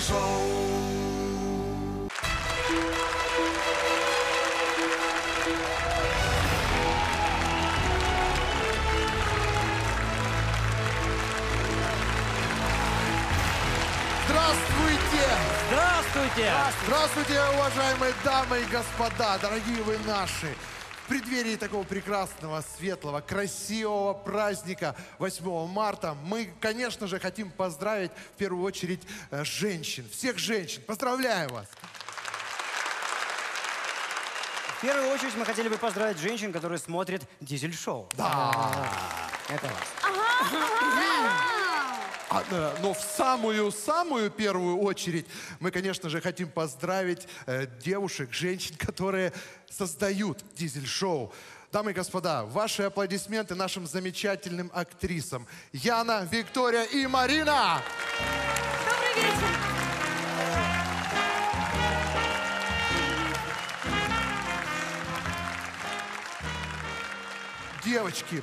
Шоу. Здравствуйте! Здравствуйте! Здравствуйте, уважаемые дамы и господа, дорогие вы наши! В преддверии такого прекрасного, светлого, красивого праздника 8 марта мы, конечно же, хотим поздравить в первую очередь э, женщин, всех женщин. Поздравляем вас! В первую очередь мы хотели бы поздравить женщин, которые смотрят дизель-шоу. Да. Это вас. А, э, но в самую-самую первую очередь мы, конечно же, хотим поздравить э, девушек, женщин, которые создают дизель-шоу. Дамы и господа, ваши аплодисменты нашим замечательным актрисам Яна, Виктория и Марина! Добрый вечер. Девочки,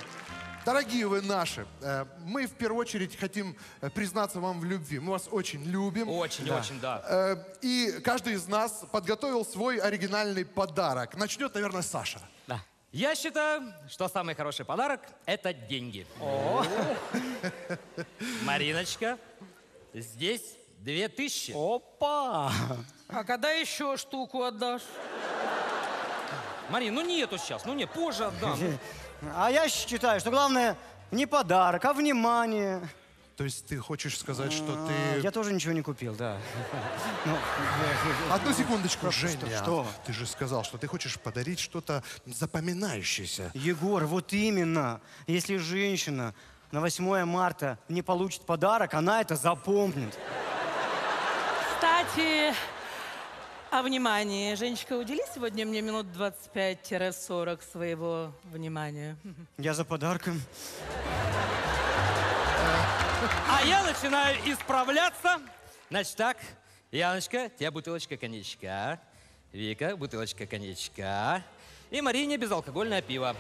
дорогие вы наши, э, мы в первую очередь хотим э, признаться вам в любви. Мы вас очень любим. Очень, очень, да. Э, И каждый из нас подготовил свой оригинальный подарок. Начнет, наверное, Саша. Да. Я считаю, что самый хороший подарок – это деньги. Мариночка, здесь две тысячи. Опа! А когда еще штуку отдашь? Марин, ну нету сейчас, ну нет, позже отдам. А я считаю, что главное не подарок, а внимание. То есть ты хочешь сказать, что А, ты... Я тоже ничего не купил, да. Ну, Одну секундочку, Женя. что? Ты же сказал, что ты хочешь подарить что-то запоминающееся. Егор, вот именно. Если женщина на 8 марта не получит подарок, она это запомнит. Кстати, о внимании. Женечка, удели сегодня мне минут 25-40 своего внимания. Я за подарком. А я начинаю исправляться. Значит так, Яночка, тебе бутылочка коньячка. Вика, бутылочка коньячка. И Марине безалкогольное пиво.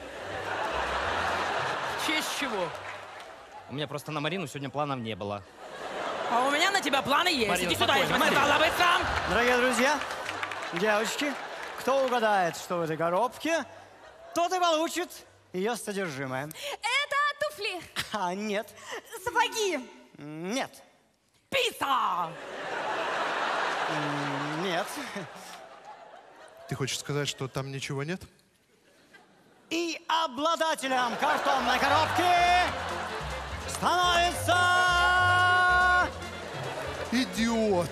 В честь чего? У меня просто на Марину сегодня планов не было. А у меня на тебя планы есть. Марина, Иди сюда, я спокойно, сказала быстро. Дорогие друзья, девочки, кто угадает, что в этой коробке, тот и получит ее содержимое. Это туфли, А нет, сапоги, нет, Пицца! нет. Ты хочешь сказать, что там ничего нет? И обладателем картонной коробки становится... Идиот!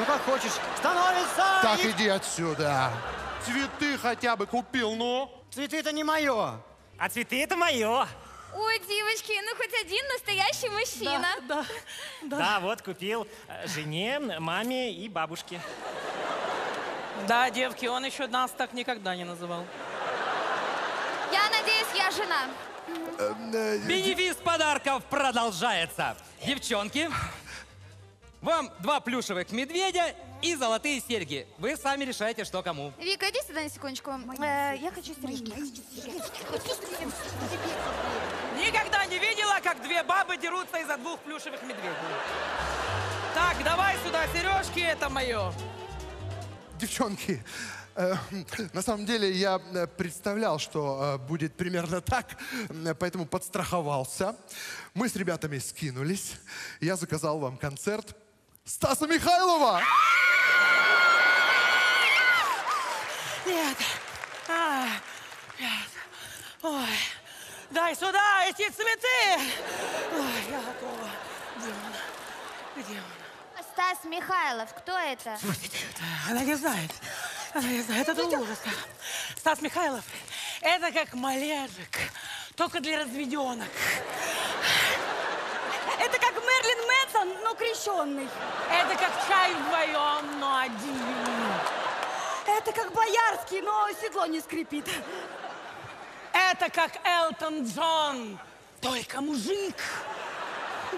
Ну, как хочешь, становится... Так, и- иди отсюда. Цветы хотя бы купил, ну? Цветы это не мое. А цветы это мое. Ой, девочки, ну хоть один настоящий мужчина. Да, да. Да, вот купил э, жене, маме и бабушке. Да, девки, он еще нас так никогда не называл. Я надеюсь, я жена. Бенефис подарков продолжается. Девчонки, вам два плюшевых медведя и золотые серьги. Вы сами решаете, что кому. Вика, иди сюда на секундочку. Э, я хочу сережки. Никогда не видела, как две бабы дерутся из-за двух плюшевых медведей. Так, давай сюда сережки, это мое. Девчонки, э, на самом деле я э, представлял, что будет примерно так, поэтому подстраховался. Мы с ребятами скинулись. Я заказал вам концерт Стаса Михайлова. Нет. А, нет. Ой. Дай сюда эти цветы. Ой, я готова. Где он? Где он? Стас Михайлов, кто это? Она не знает. Она не знает. Это ужас. Стас Михайлов, это как малежик, только для разведенок. Это как Мэнсон, но крещенный. Это как чай вдвоем, но один. Это как Боярский, но седло не скрипит. Это как Элтон Джон, только мужик.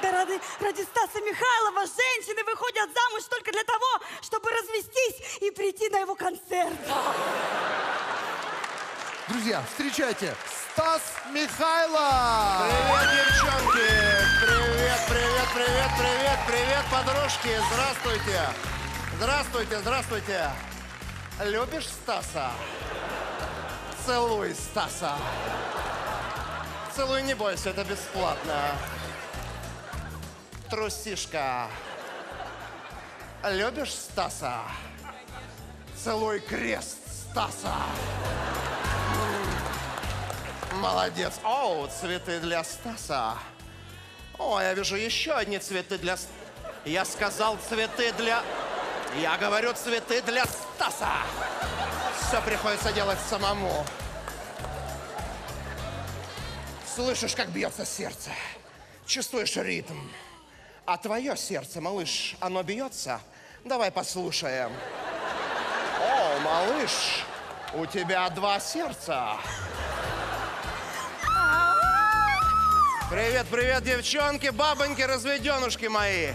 Да ради, ради Стаса Михайлова женщины выходят замуж только для того, чтобы развестись и прийти на его концерт. Друзья, встречайте Стас Михайлов! Привет, девчонки! Привет, привет, подружки! Здравствуйте! Здравствуйте, здравствуйте! Любишь Стаса? Целуй Стаса! Целуй, не бойся, это бесплатно. Трусишка. Любишь Стаса? Целуй крест Стаса. Молодец. О, цветы для Стаса. О, я вижу еще одни цветы для... Я сказал цветы для... Я говорю цветы для Стаса. Все приходится делать самому. Слышишь, как бьется сердце? Чувствуешь ритм? А твое сердце, малыш, оно бьется? Давай послушаем. О, малыш, у тебя два сердца. Привет, привет, девчонки, бабоньки, разведенушки мои.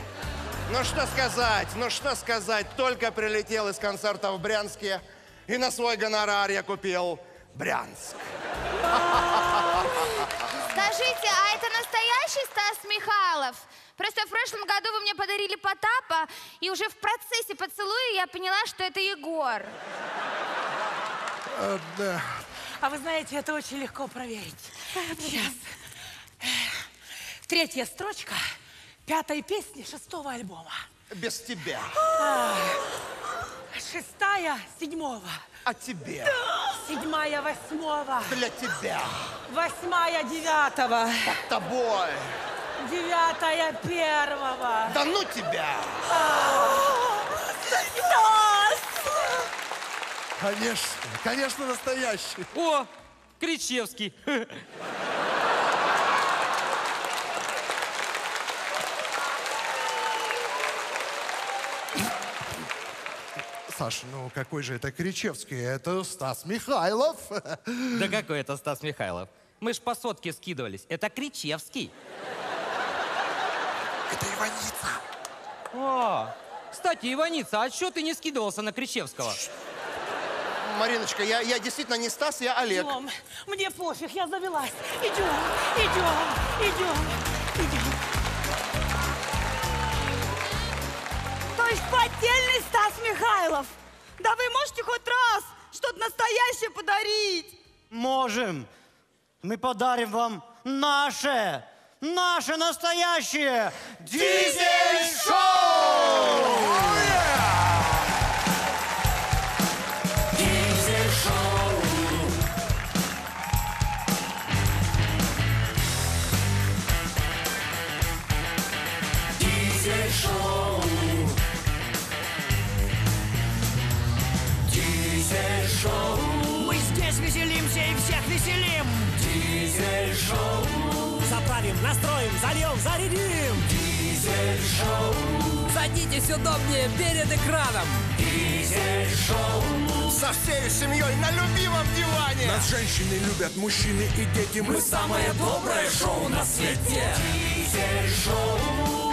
Ну что сказать, ну что сказать, только прилетел из концерта в Брянске и на свой гонорар я купил Брянск. Скажите, а это настоящий Стас Михайлов? Просто в прошлом году вы мне подарили Потапа, и уже в процессе поцелуя я поняла, что это Егор. Э, да. А вы знаете, это очень легко проверить. Сейчас. Третья строчка пятой песни шестого альбома. Без тебя. Шестая седьмого. А тебе. Седьмая восьмого. Для тебя. Восьмая девятого. Под тобой. Девятая первого. Да ну тебя. Конечно, конечно, настоящий. О, Кричевский. Саша, ну какой же это Кричевский? Это Стас Михайлов. Да какой это Стас Михайлов? Мы ж по сотке скидывались. Это Кричевский. Это Иваница. О, кстати, Иваница, а что ты не скидывался на Кричевского? Мариночка, я, я действительно не Стас, я Олег. Идем. Мне пофиг, я завелась. Идем, идем, идем, идем. Поддельный Стас Михайлов. Да вы можете хоть раз что-то настоящее подарить? Можем. Мы подарим вам наше, наше настоящее дизель-шоу! Дизель-шоу. Заправим, настроим, зальем, зарядим. Дизель-шоу. Садитесь удобнее перед экраном. Дизель-шоу. Со всей семьей на любимом диване. Нас женщины любят, мужчины и дети. Мы самое доброе шоу на свете. Дизель-шоу.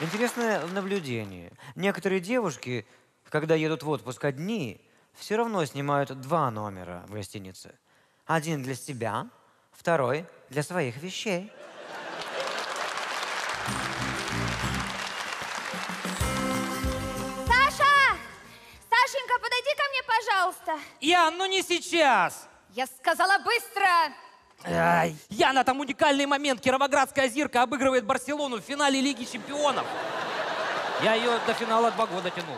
Интересное наблюдение. Некоторые девушки, когда едут в отпуск одни, все равно снимают два номера в гостинице. Один для себя, второй для своих вещей. Саша! Сашенька, подойди ко мне, пожалуйста. Ян, ну не сейчас. Я сказала быстро. Ай. Яна, там уникальный момент. Кировоградская зирка обыгрывает Барселону в финале Лиги Чемпионов. Я ее до финала два года тянул.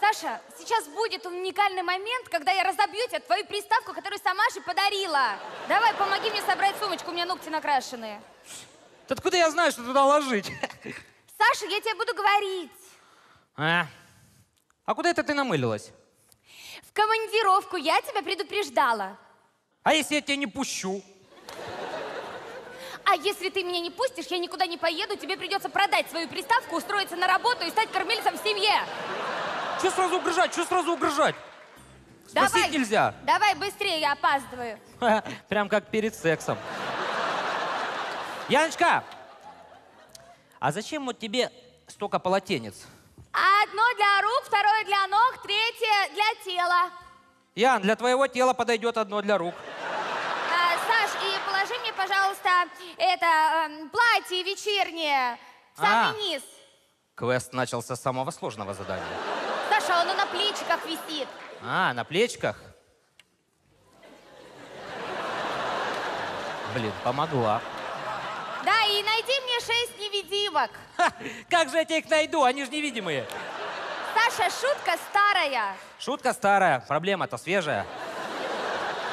Саша, сейчас будет уникальный момент, когда я разобью тебе твою приставку, которую сама же подарила. Давай, помоги мне собрать сумочку, у меня ногти накрашенные. Да откуда я знаю, что туда ложить? Саша, я тебе буду говорить. А, а куда это ты намылилась? В командировку я тебя предупреждала. А если я тебя не пущу? А если ты меня не пустишь, я никуда не поеду, тебе придется продать свою приставку, устроиться на работу и стать кормильцем в семье. Че сразу угрожать? Че сразу угрожать? Спросить Давай, нельзя. давай быстрее, я опаздываю. Прям как перед сексом. Яночка, а зачем вот тебе столько полотенец? Одно для рук, второе для ног, третье для тела. Ян, для твоего тела подойдет одно для рук. А, Саш, и положи мне, пожалуйста, это эм, платье вечернее в самый А. низ. Квест начался с самого сложного задания. Саша, оно на плечиках висит. А, на плечиках? Блин, помогла. Да, и найди мне шесть невидимок. Как же я тебе их найду? Они же невидимые. Саша, шутка старая. Шутка старая, проблема-то свежая.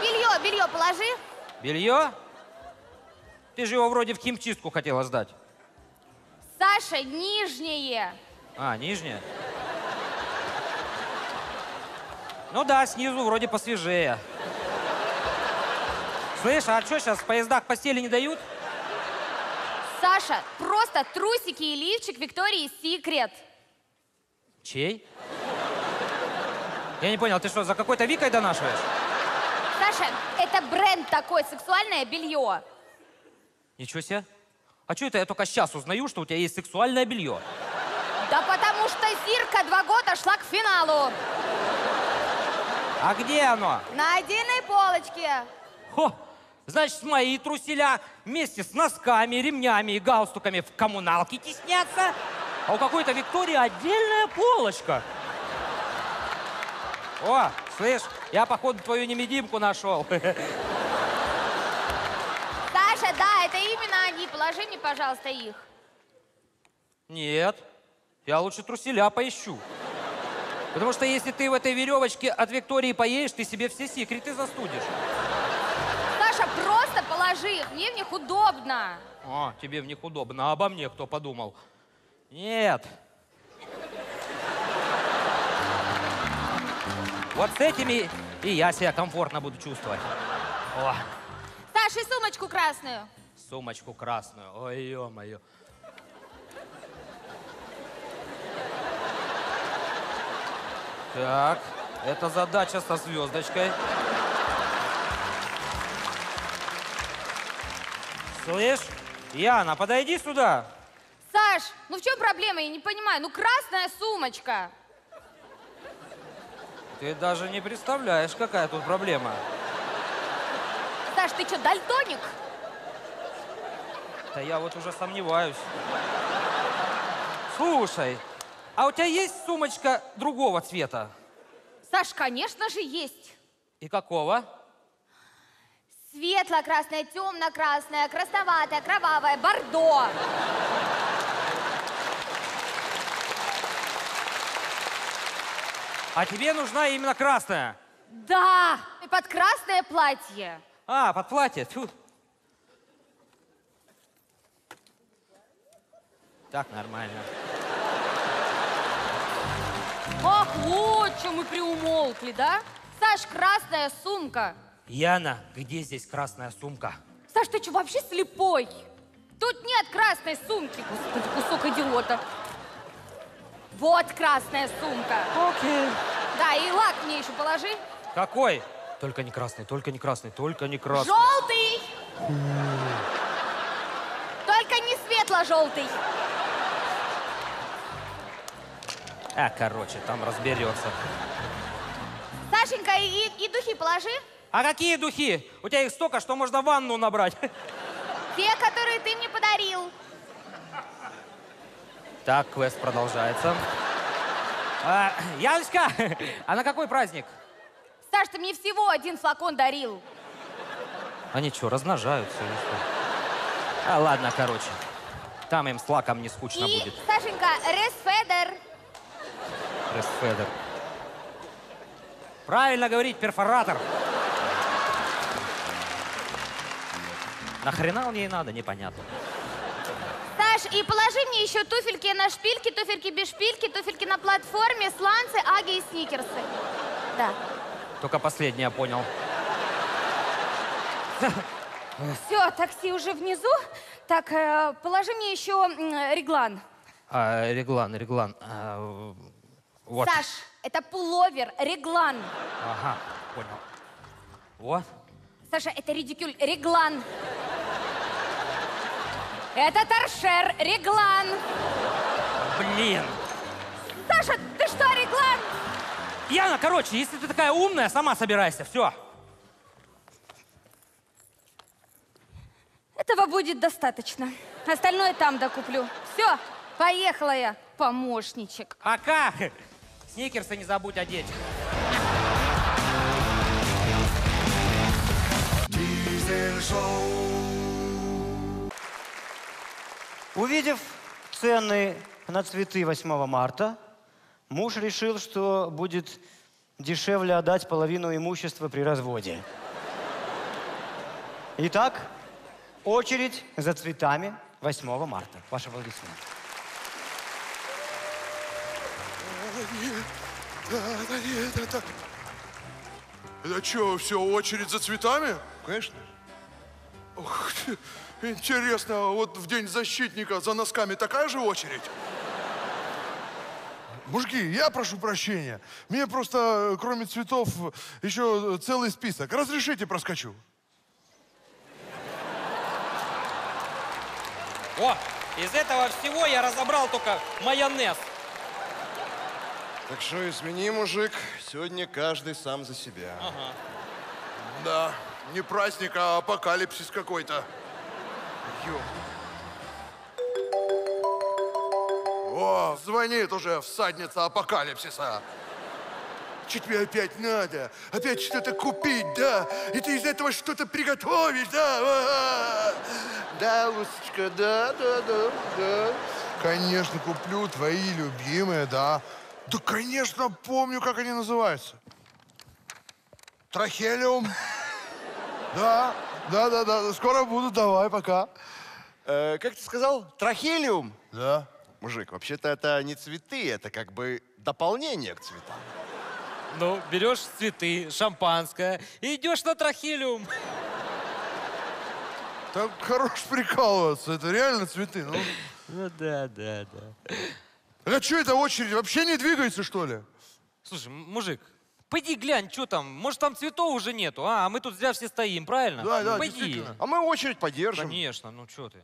Белье, белье положи. Белье? Ты же его вроде в химчистку хотела сдать. Саша, нижнее. А, нижняя? Ну да, снизу вроде посвежее. Слышь, а что сейчас в поездах постели не дают? Саша, просто трусики и лифчик Виктории Секрет. Чей? Я не понял, ты что, за какой-то Викой донашиваешь? Саша, это бренд такой, сексуальное белье. Ничего себе. А что это я только сейчас узнаю, что у тебя есть сексуальное белье? Да потому что Зирка два года шла к финалу. А где оно? На отдельной полочке. Хо! Значит, мои труселя вместе с носками, ремнями и галстуками в коммуналке теснятся, а у какой-то Виктории отдельная полочка. О, слышь, я, походу, твою немедимку нашел. Положи мне, пожалуйста, их. Нет, я лучше труселя поищу. Потому что если ты в этой веревочке от Виктории поедешь, ты себе все секреты застудишь. Саша, просто положи их. Мне в них удобно. А, тебе в них удобно. А обо мне кто подумал? Нет. Вот с этими и я себя комфортно буду чувствовать. О, Саша, и сумочку красную. Сумочку красную. Ой, ё-моё. Так, это задача со звездочкой. Слышь, Яна, подойди сюда. Саш, ну в чем проблема? Я не понимаю. Ну красная сумочка. Ты даже не представляешь, какая тут проблема. Саш, ты что, дальтоник? Да я вот уже сомневаюсь. Слушай, а у тебя есть сумочка другого цвета? Саш, конечно же, есть. И какого? Светло-красная, темно-красная, красноватая, кровавая, бордо. А тебе нужна именно красная. Да, и под красное платье. А, под платье. Тьфу. Так, нормально. Ах, вот что мы приумолкли, да? Саш, красная сумка. Яна, где здесь красная сумка? Саш, ты что, вообще слепой? Тут нет красной сумки. Господи, кусок идиота. Вот красная сумка. Окей. Да, и лак мне еще положи. Какой? Только не красный, только не красный, только не красный. Желтый! Только не светло-желтый. А, короче, там разберется. Сашенька, и, и духи положи. А какие духи? У тебя их столько, что можно ванну набрать. Те, которые ты мне подарил. Так, квест продолжается. А, Яночка, а на какой праздник? Саш, ты мне всего один флакон дарил. Они что, размножаются или что? А, ладно, короче. Там им с лаком не скучно и, будет. Сашенька, Ресфедер. Ресфедер. Правильно говорить, перфоратор. Нахрена он ей надо, непонятно. Саш, и положи мне еще туфельки на шпильки, туфельки без шпильки, туфельки на платформе, сланцы, аги и сникерсы. Да. Только последнее понял. Все, такси уже внизу. Так, э, положи мне еще реглан. А, реглан, реглан. А, вот. Саш, это пуловер, реглан. Ага, понял. Вот. Саша, это редикюль, реглан. Это торшер, реглан. Блин. Саша, ты что, реглан? Яна, короче, если ты такая умная, сама собирайся, все. Этого будет достаточно. Остальное там докуплю. Все, поехала я, помощничек. Пока. Сникерсы не забудь одеть. Увидев цены на цветы 8 марта, муж решил, что будет дешевле отдать половину имущества при разводе. Итак, очередь за цветами 8 марта. Ваши аплодисменты. Да, да, нет, это... Это что, все, очередь за цветами? Конечно. Ты, интересно, а вот в День защитника за носками такая же очередь? Мужики, я прошу прощения. Мне просто, э, кроме цветов, еще целый список. Разрешите проскочу? О, из этого всего я разобрал только майонез. Так что извини, мужик, сегодня каждый сам за себя. Ага. Да, не праздник, а апокалипсис какой-то. Ё. О, звонит уже всадница апокалипсиса. Что тебе опять надо? Опять что-то купить, да? И ты из этого что-то приготовишь, да? А-а-а. Да, Лусечка, да, да, да, да. Конечно, куплю твои любимые, да. Да, конечно, помню, как они называются. Трахелиум. Да, да, да, да. Скоро буду, давай, пока. Э, как ты сказал? Трахелиум? Да. Мужик, вообще-то это не цветы, это как бы дополнение к цветам. Ну, берешь цветы, шампанское и идешь на трахелиум. Так хорош прикалываться, это реально цветы. Ну, Ну да, да, да. А что это очередь? Вообще не двигается, что ли? Слушай, мужик, пойди глянь, что там. Может, там цветов уже нету, а? А мы тут зря все стоим, правильно? Да, да, Пойди. действительно. А мы очередь поддержим. Конечно, ну что ты.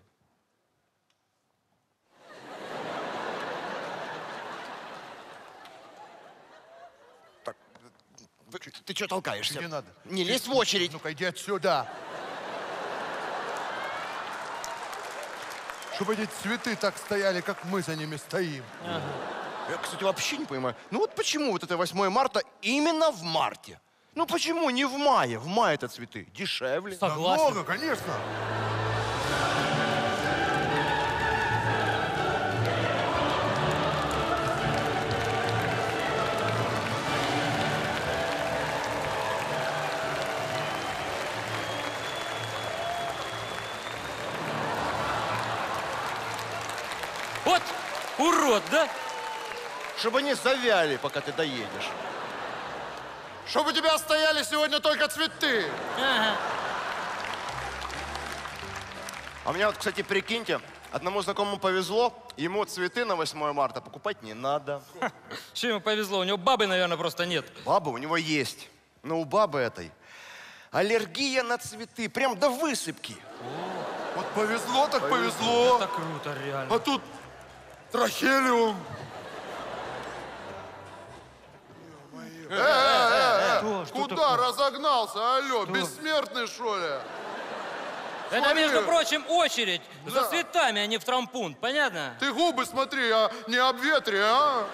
Ты что толкаешься? Не надо. Не лезь в очередь. Ну-ка, иди отсюда. Чтобы эти цветы так стояли, как мы за ними стоим. Я, кстати, вообще не понимаю. Ну вот почему вот это 8 марта именно в марте? Ну почему не в мае? В мае это цветы дешевле. Намного, конечно. Урод, да? Чтобы они завяли, пока ты доедешь. Чтобы у тебя стояли сегодня только цветы. Ага. А мне вот, кстати, прикиньте, одному знакомому повезло, ему цветы на 8 марта покупать не надо. Что ему повезло? У него бабы, наверное, просто нет. Баба у него есть. Но у бабы этой аллергия на цветы, прям до высыпки. Вот повезло, так повезло. Это круто, реально. А тут трахелиум. Куда разогнался? Алло, бессмертный, что ли? Это, между прочим, очередь за Да. цветами, а не в трампун. Понятно? Ты губы смотри, а не обветри, а?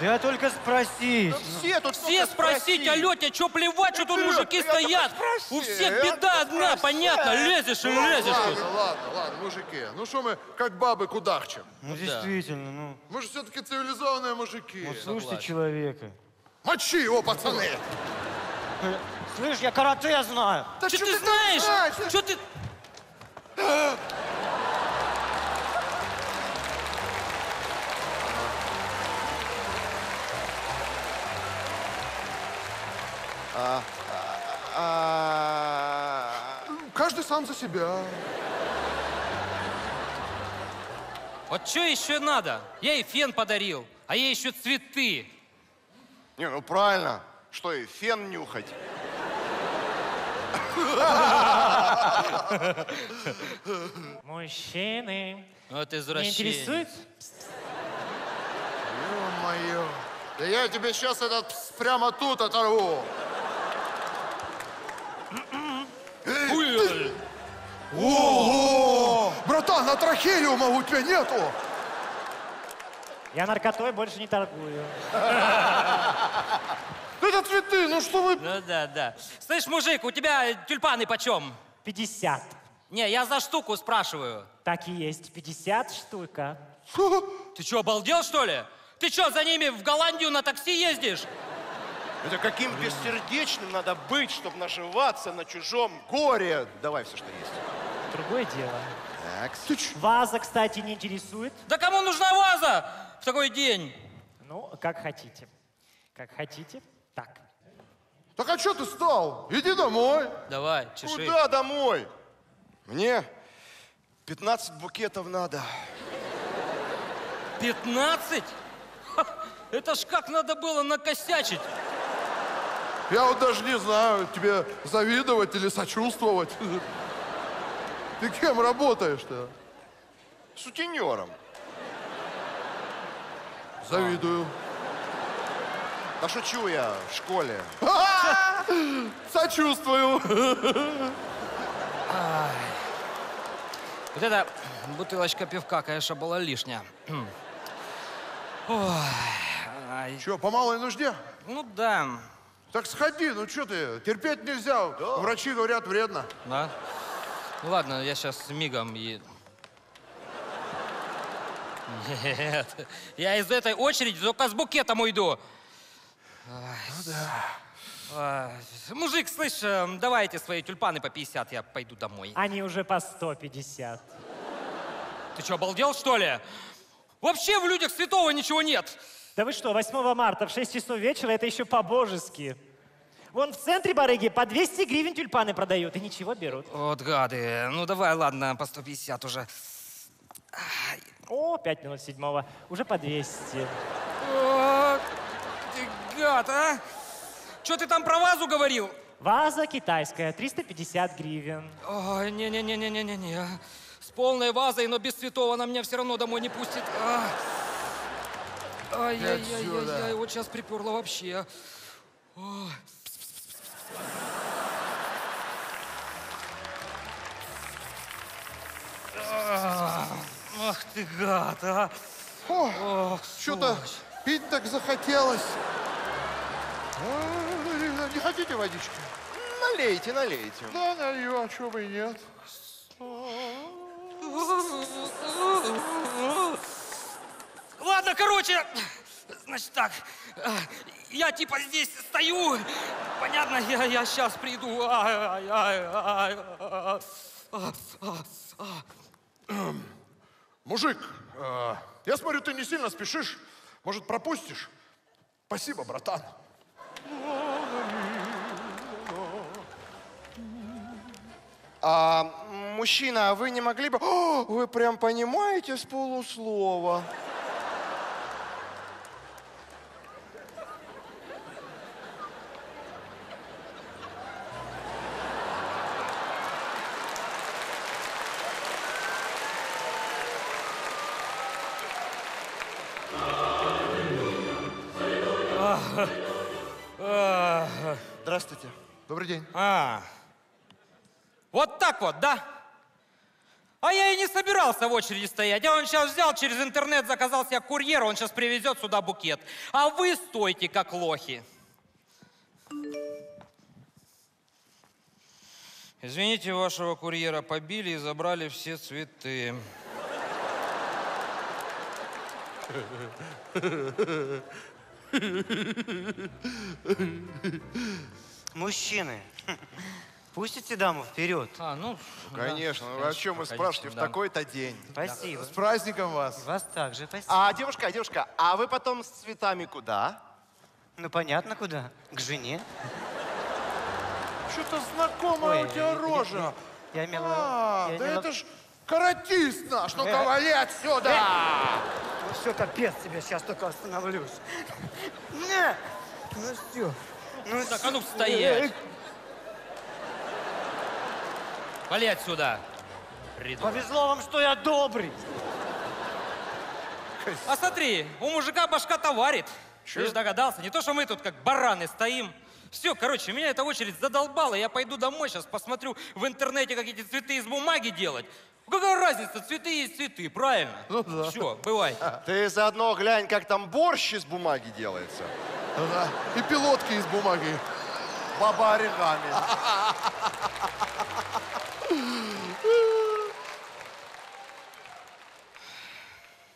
Да я только спросить. Все тут Все спросить, алло, тебе что плевать, что тут мужики я стоят? только У спроси, всех беда одна, понятно, лезешь и лезешь тут. Ладно, ладно, ладно, мужики. Ну что мы, как бабы, кудахчем? Ну, действительно, ну. Мы же все-таки цивилизованные мужики. Вот слушайте человека. Мочи его, пацаны! Слышь, я карате знаю. Да Что чё ты знаешь? Что ты... А, Каждый сам за себя. Вот что еще надо? Я ей фен подарил, а ей еще цветы. Не, ну правильно. Что и фен нюхать. Мужчины. Вот Не извращение. интересует? Ё-моё. Да я тебе сейчас этот пс прямо тут оторву. Ой, Ого! Братан, а трахериума у тебя нету? Я наркотой больше не торгую. Это цветы, ну что вы... Ну да, да. Слышь, мужик, у тебя тюльпаны почем? 50. Не, я за штуку спрашиваю. Так и есть. 50 штука. Ты что, обалдел, что ли? Ты что, за ними в Голландию на такси ездишь? Это каким бессердечным надо быть, чтобы наживаться на чужом горе. Давай все, что есть. Другое дело. Так. Ваза, кстати, не интересует. Да кому нужна ваза в такой день? Ну, как хотите. Как хотите. Так. Так а что ты стал? Иди домой. Давай, чеши. Куда домой? Мне 15 букетов надо. 15? Ха, Это ж как надо было накосячить. Я вот даже не знаю, тебе завидовать или сочувствовать. Ты кем работаешь-то? Сутенером. Завидую. Да шучу я в школе. Сочувствую. Вот эта бутылочка пивка, конечно, была лишняя. Ой. Че, по малой нужде? Ну да. Так сходи, ну что ты, терпеть нельзя. Врачи говорят, вредно. Да? Ну ладно, я сейчас мигом и... Нет, я из этой очереди только с букетом уйду. ну да. Мужик, слышь, э, давайте свои тюльпаны по 50, я пойду домой. Они уже по 150. Ты что, обалдел, что ли? Вообще в людях святого ничего нет. Да вы что, 8 марта в 6 часов вечера это еще по-божески. Вон в центре барыги по 200 гривен тюльпаны продают и ничего берут. Вот гады. Ну давай, ладно, по 150 уже. О, 5 минут седьмого. Уже по 200. О, ты гад, а? Что ты там про вазу говорил? Ваза китайская, 350 гривен. Ой, не-не-не-не-не-не. С полной вазой, но без святого она меня все равно домой не пустит. А. Ай-яй-яй-яй, вот сейчас приперло вообще. Ой. А, Ах ты гад, а! О, что-то пить так захотелось. А, Не хотите водички? Налейте, налейте. Да, налью, а чего бы и нет. Ладно, короче, значит так, э, я типа здесь стою, понятно, я, я сейчас приду. А, а, а, а. Мужик, э, я смотрю, ты не сильно спешишь. Может, пропустишь? Спасибо, братан. А, мужчина, а вы не могли бы... О, вы прям понимаете с полуслова. Добрый день. А, вот так вот, да? А я и не собирался в очереди стоять. Я он сейчас взял через интернет, заказал себе курьера, он сейчас привезет сюда букет. А вы стойте, как лохи. Извините, вашего курьера побили и забрали все цветы. Мужчины, пустите даму вперед. А, ну, Конечно. Ну, о чем вы спрашиваете в такой-то день? Спасибо. С праздником вас. Вас также, спасибо. А, девушка, девушка, а вы потом с цветами куда? Ну, понятно, куда? К жене. Что-то знакомая Ой, у тебя я- я- рожа. Я имела... А, я да имела- это ж каратист наш. Ну-ка, Э. вали отсюда! Ну все, капец тебе, сейчас только остановлюсь. Не! Ну все. Ну, Так, а ну стоять. Вали отсюда. Приду. Повезло вам, что я добрый. А смотри, у мужика башка-то варит. Ты же догадался, не то, что мы тут как бараны стоим. Все, короче, меня эта очередь задолбала. Я пойду домой, сейчас посмотрю в интернете, как эти цветы из бумаги делать. Какая разница, цветы есть цветы, правильно? Ну да. Все, бывай. Ты заодно глянь, как там борщ из бумаги делается. Да. И пилотки из бумаги. Баба оригами.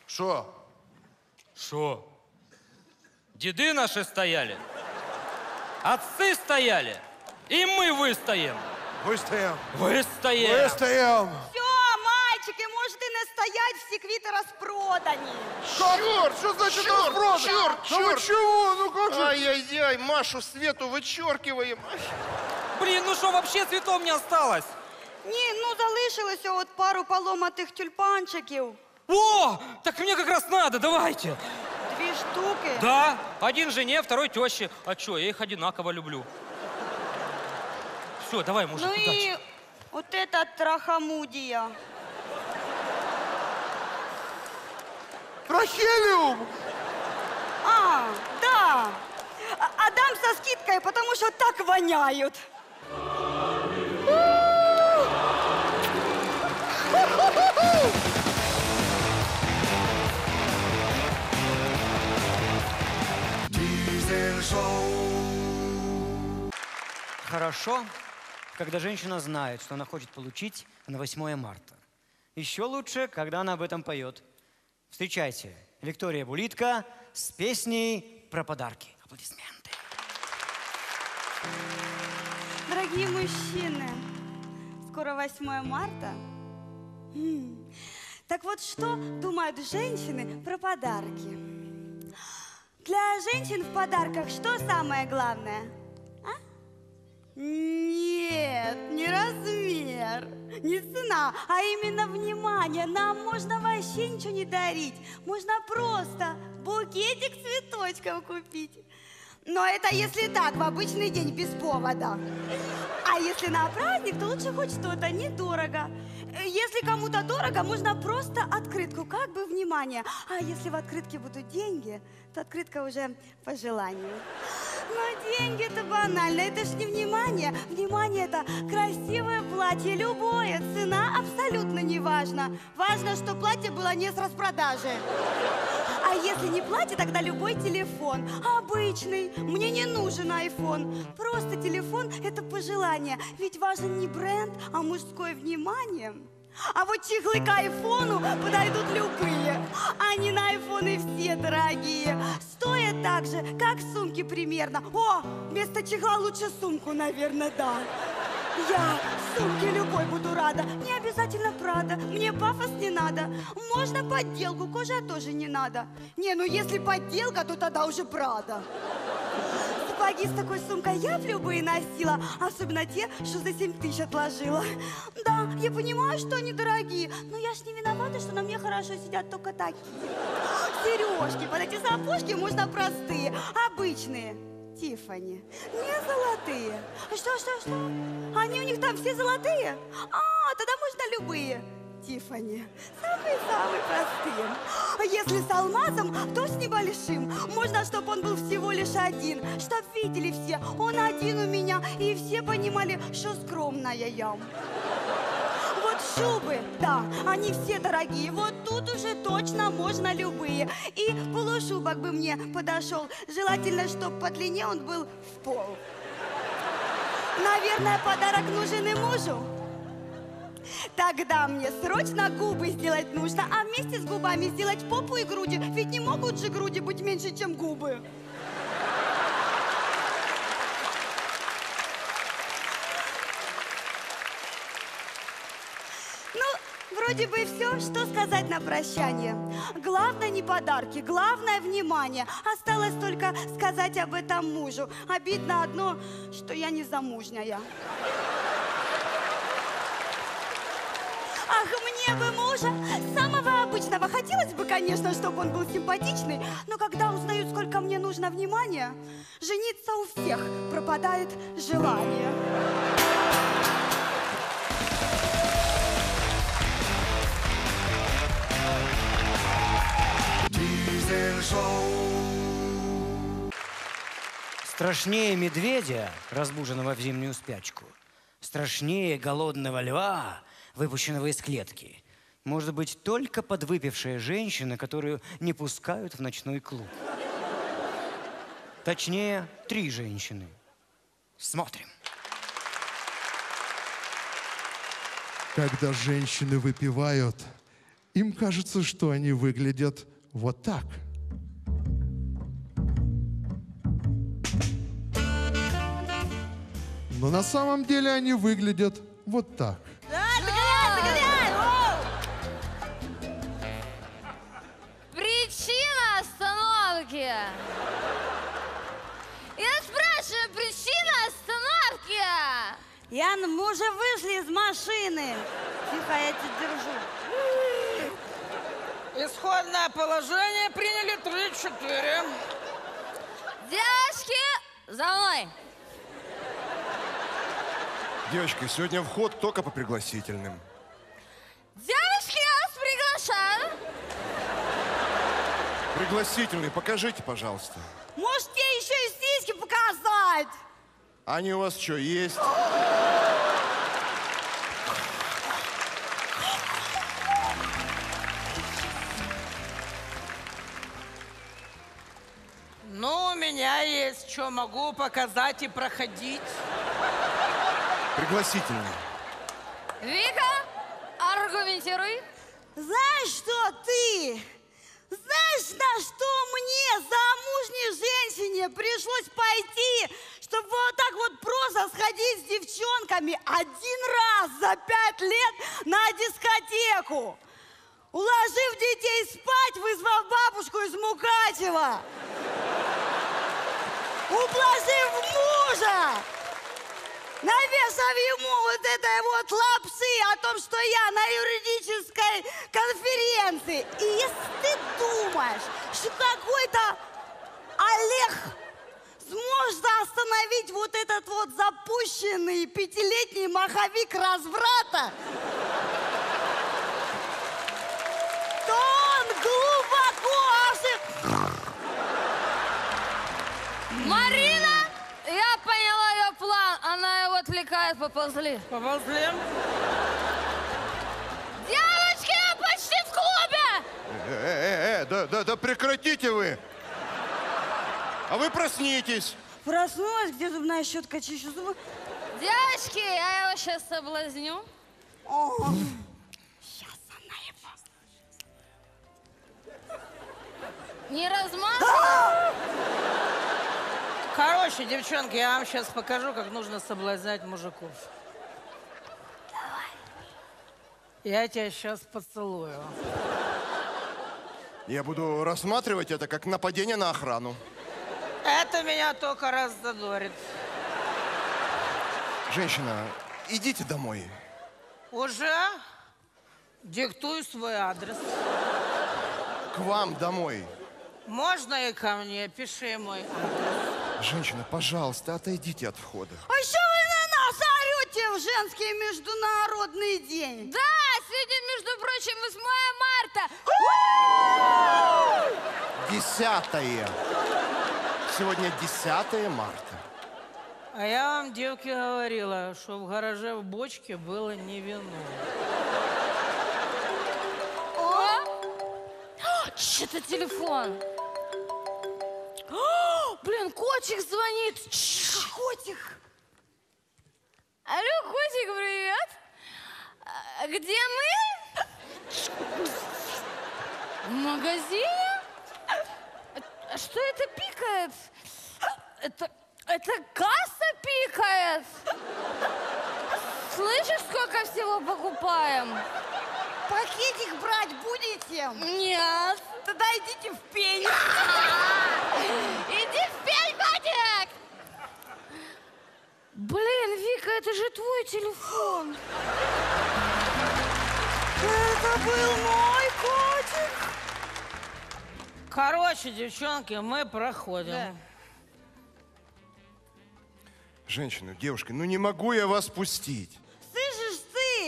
Что? Что? Деды наши стояли, отцы стояли, и мы выстоим. Выстоим. Выстоим. Выстоим. Все, настоять в секвиты распродани. Черт, что значит Черт, распродаж? черт, Да вы черт. чего? Ну как же? Ай-яй-яй, Машу Свету вычеркиваем. Блин, ну что вообще цветов не осталось? Ні, ну залишилося от пару поломатих тюльпанчиків. О, так мне как раз надо, давайте. Дві штуки. Да, один жене, второй теще. А что, я их одинаково люблю. Все, давай, мужик, Ну удачи. і от эта трахамудія. Трахелиум! А, да. А- Отдам со скидкой, потому что так воняют. Дизель шоу. Хорошо, когда женщина знает, что она хочет получить на 8 марта. Еще лучше, когда она об этом поет. Встречайте, Виктория Булитка с песней про подарки. Аплодисменты. Дорогие мужчины, скоро 8 марта. Так вот, что думают женщины про подарки? Для женщин в подарках что самое главное? Нет, не размер, не цена, а именно внимание. Нам можно вообще ничего не дарить. Можно просто букетик цветочков купить. Но это если так, в обычный день, без повода. А если на праздник, то лучше хоть что-то недорого. Если кому-то дорого, можно просто открытку, как бы внимание. А если в открытке будут деньги, то открытка уже по желанию. Но деньги это банально, это ж не внимание. Внимание это красивое платье, любое, цена абсолютно не важна. Важно, что платье было не с распродажи. А если не платье, тогда любой телефон. Обычный. Мне не нужен iPhone. Просто телефон – это пожелание. Ведь важен не бренд, а мужское внимание. А вот чехлы к айфону подойдут любые. Они на айфоны все дорогие. Стоят так же, как сумки примерно. О, вместо чехла лучше сумку, наверное, да. Я сумке любой буду рада. Не обязательно Прада, мне пафос не надо. Можно подделку, кожа тоже не надо. Не, ну если подделка, то тогда уже Прада. Сапоги с такой сумкой я в любые носила, особенно те, что за 7 тысяч отложила. Да, я понимаю, что они дорогие, но я ж не виновата, что на мне хорошо сидят только такие. Сережки, под эти сапожки можно простые, обычные. Тифани. Не золотые. Что, что, что? Они у них там все золотые? А, тогда можно любые. Тифани. Самые-самые простые. А Если с алмазом, то с небольшим. Можно, чтобы он был всего лишь один. Чтоб видели все, он один у меня. И все понимали, что скромная я. Вот шубы, да, они все дорогие. Вот тут уже точно можно любые. И полушубок бы мне подошел. Желательно, чтобы по длине он был в пол. Наверное, подарок нужен и мужу. Тогда мне срочно губы сделать нужно, а вместе с губами сделать попу и груди. Ведь не могут же груди быть меньше, чем губы. Ну, вроде бы все, что сказать на прощание. Главное не подарки, главное внимание. Осталось только сказать об этом мужу. Обидно одно, что я не замужняя. Ах, мне бы мужа, самого обычного. Хотелось бы, конечно, чтобы он был симпатичный, но когда узнают, сколько мне нужно внимания, жениться у всех пропадает желание. Страшнее медведя, разбуженного в зимнюю спячку, страшнее голодного льва, выпущенного из клетки. Может быть, только подвыпившая женщина, которую не пускают в ночной клуб. Точнее, три женщины. Смотрим. Когда женщины выпивают, им кажется, что они выглядят вот так. Но на самом деле они выглядят вот так. Я спрашиваю, причина остановки. Яна, мы уже вышли из машины. Тихо, я тебя держу. Исходное положение приняли 3-4. Девочки, за мной. Девочки, сегодня вход только по пригласительным. Девочки, я вас приглашаю. Пригласительные покажите, пожалуйста. Может, тебе еще и сиськи показать? Они у вас что, есть? Ну, у меня есть, что могу показать и проходить. Пригласительные. Вика, аргументируй. Знаешь что ты? Знаешь, на что мне, замужней женщине, пришлось пойти, чтобы вот так вот просто сходить с девчонками один раз за пять лет на дискотеку? Уложив детей спать, вызвав бабушку из Мукачева. Ублажив мужа. Навесав ему вот этой вот лапсы о том, что я на юридической конференции. И если ты думаешь, что какой-то Олег сможет остановить вот этот вот запущенный пятилетний маховик разврата, то он глубоко ошиб... Марина, я поняла ее план. Она его отвлекает, поползли. Поползли. Девочки, я почти в клубе. Э, э, э, да, да, да прекратите вы! А вы проснитесь. Проснулась, где зубная щетка, чищу зубы. Девочки, я его сейчас соблазню. О, Не размазывай. Короче, девчонки, я вам сейчас покажу, как нужно соблазнять мужиков. Я тебя сейчас поцелую. Я буду рассматривать это как нападение на охрану. Это меня только раз задорит. Женщина, идите домой. Уже? Диктуй свой адрес. К вам домой. Можно и ко мне? Пиши мой адрес. Женщина, пожалуйста, отойдите от входа. А что вы на нас орете в женский международный день? Да, сегодня, между прочим, 8 марта. Десятое. Сегодня 10 марта. А я вам, девки, говорила, что в гараже в бочке было не вино. О! Что-то телефон. Блин, котик звонит. Котик. Алло, котик, привет. А, Где мы? В магазине? А Что это пикает? Это, это касса пикает? Слышишь, сколько всего покупаем? Пакетик брать будете? Нет. Тогда идите в пень. Иди в пень, котик! Блин, Вика, это же твой телефон. Это был мой котик. Короче, девчонки, мы проходим. Женщина, девушка, ну не могу я вас пустить.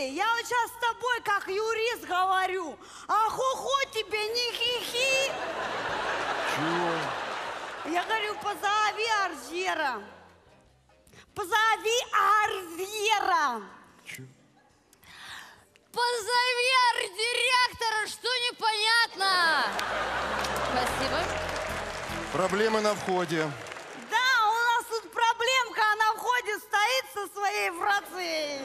Я вот сейчас с тобой как юрист говорю. А хо-хо тебе не хихи. Чего? Я говорю, позови Арзера. Позови Арзера. Позови арт-директора, что непонятно? Спасибо. Проблемы на входе. Да, у нас тут проблемка, она в ходе стоит со своей фрацией.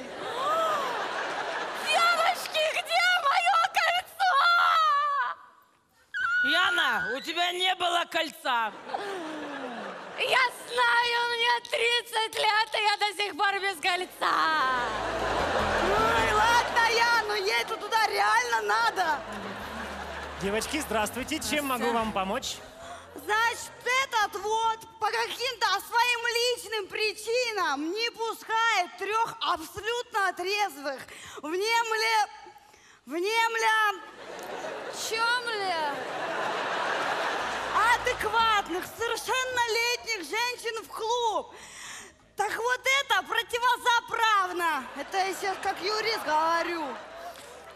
Яна, у тебя не было кольца. Я знаю, мне 30 лет, и я до сих пор без кольца. Ой, ладно, Яну, ей-то туда реально надо. Девочки, здравствуйте. Чем могу вам помочь? Значит, этот вот по каким-то своим личным причинам не пускает трех абсолютно трезвых, внемля... внемля... Чемля? адекватных, совершеннолетних женщин в клуб. Так вот это противозаправно. Это я сейчас как юрист говорю.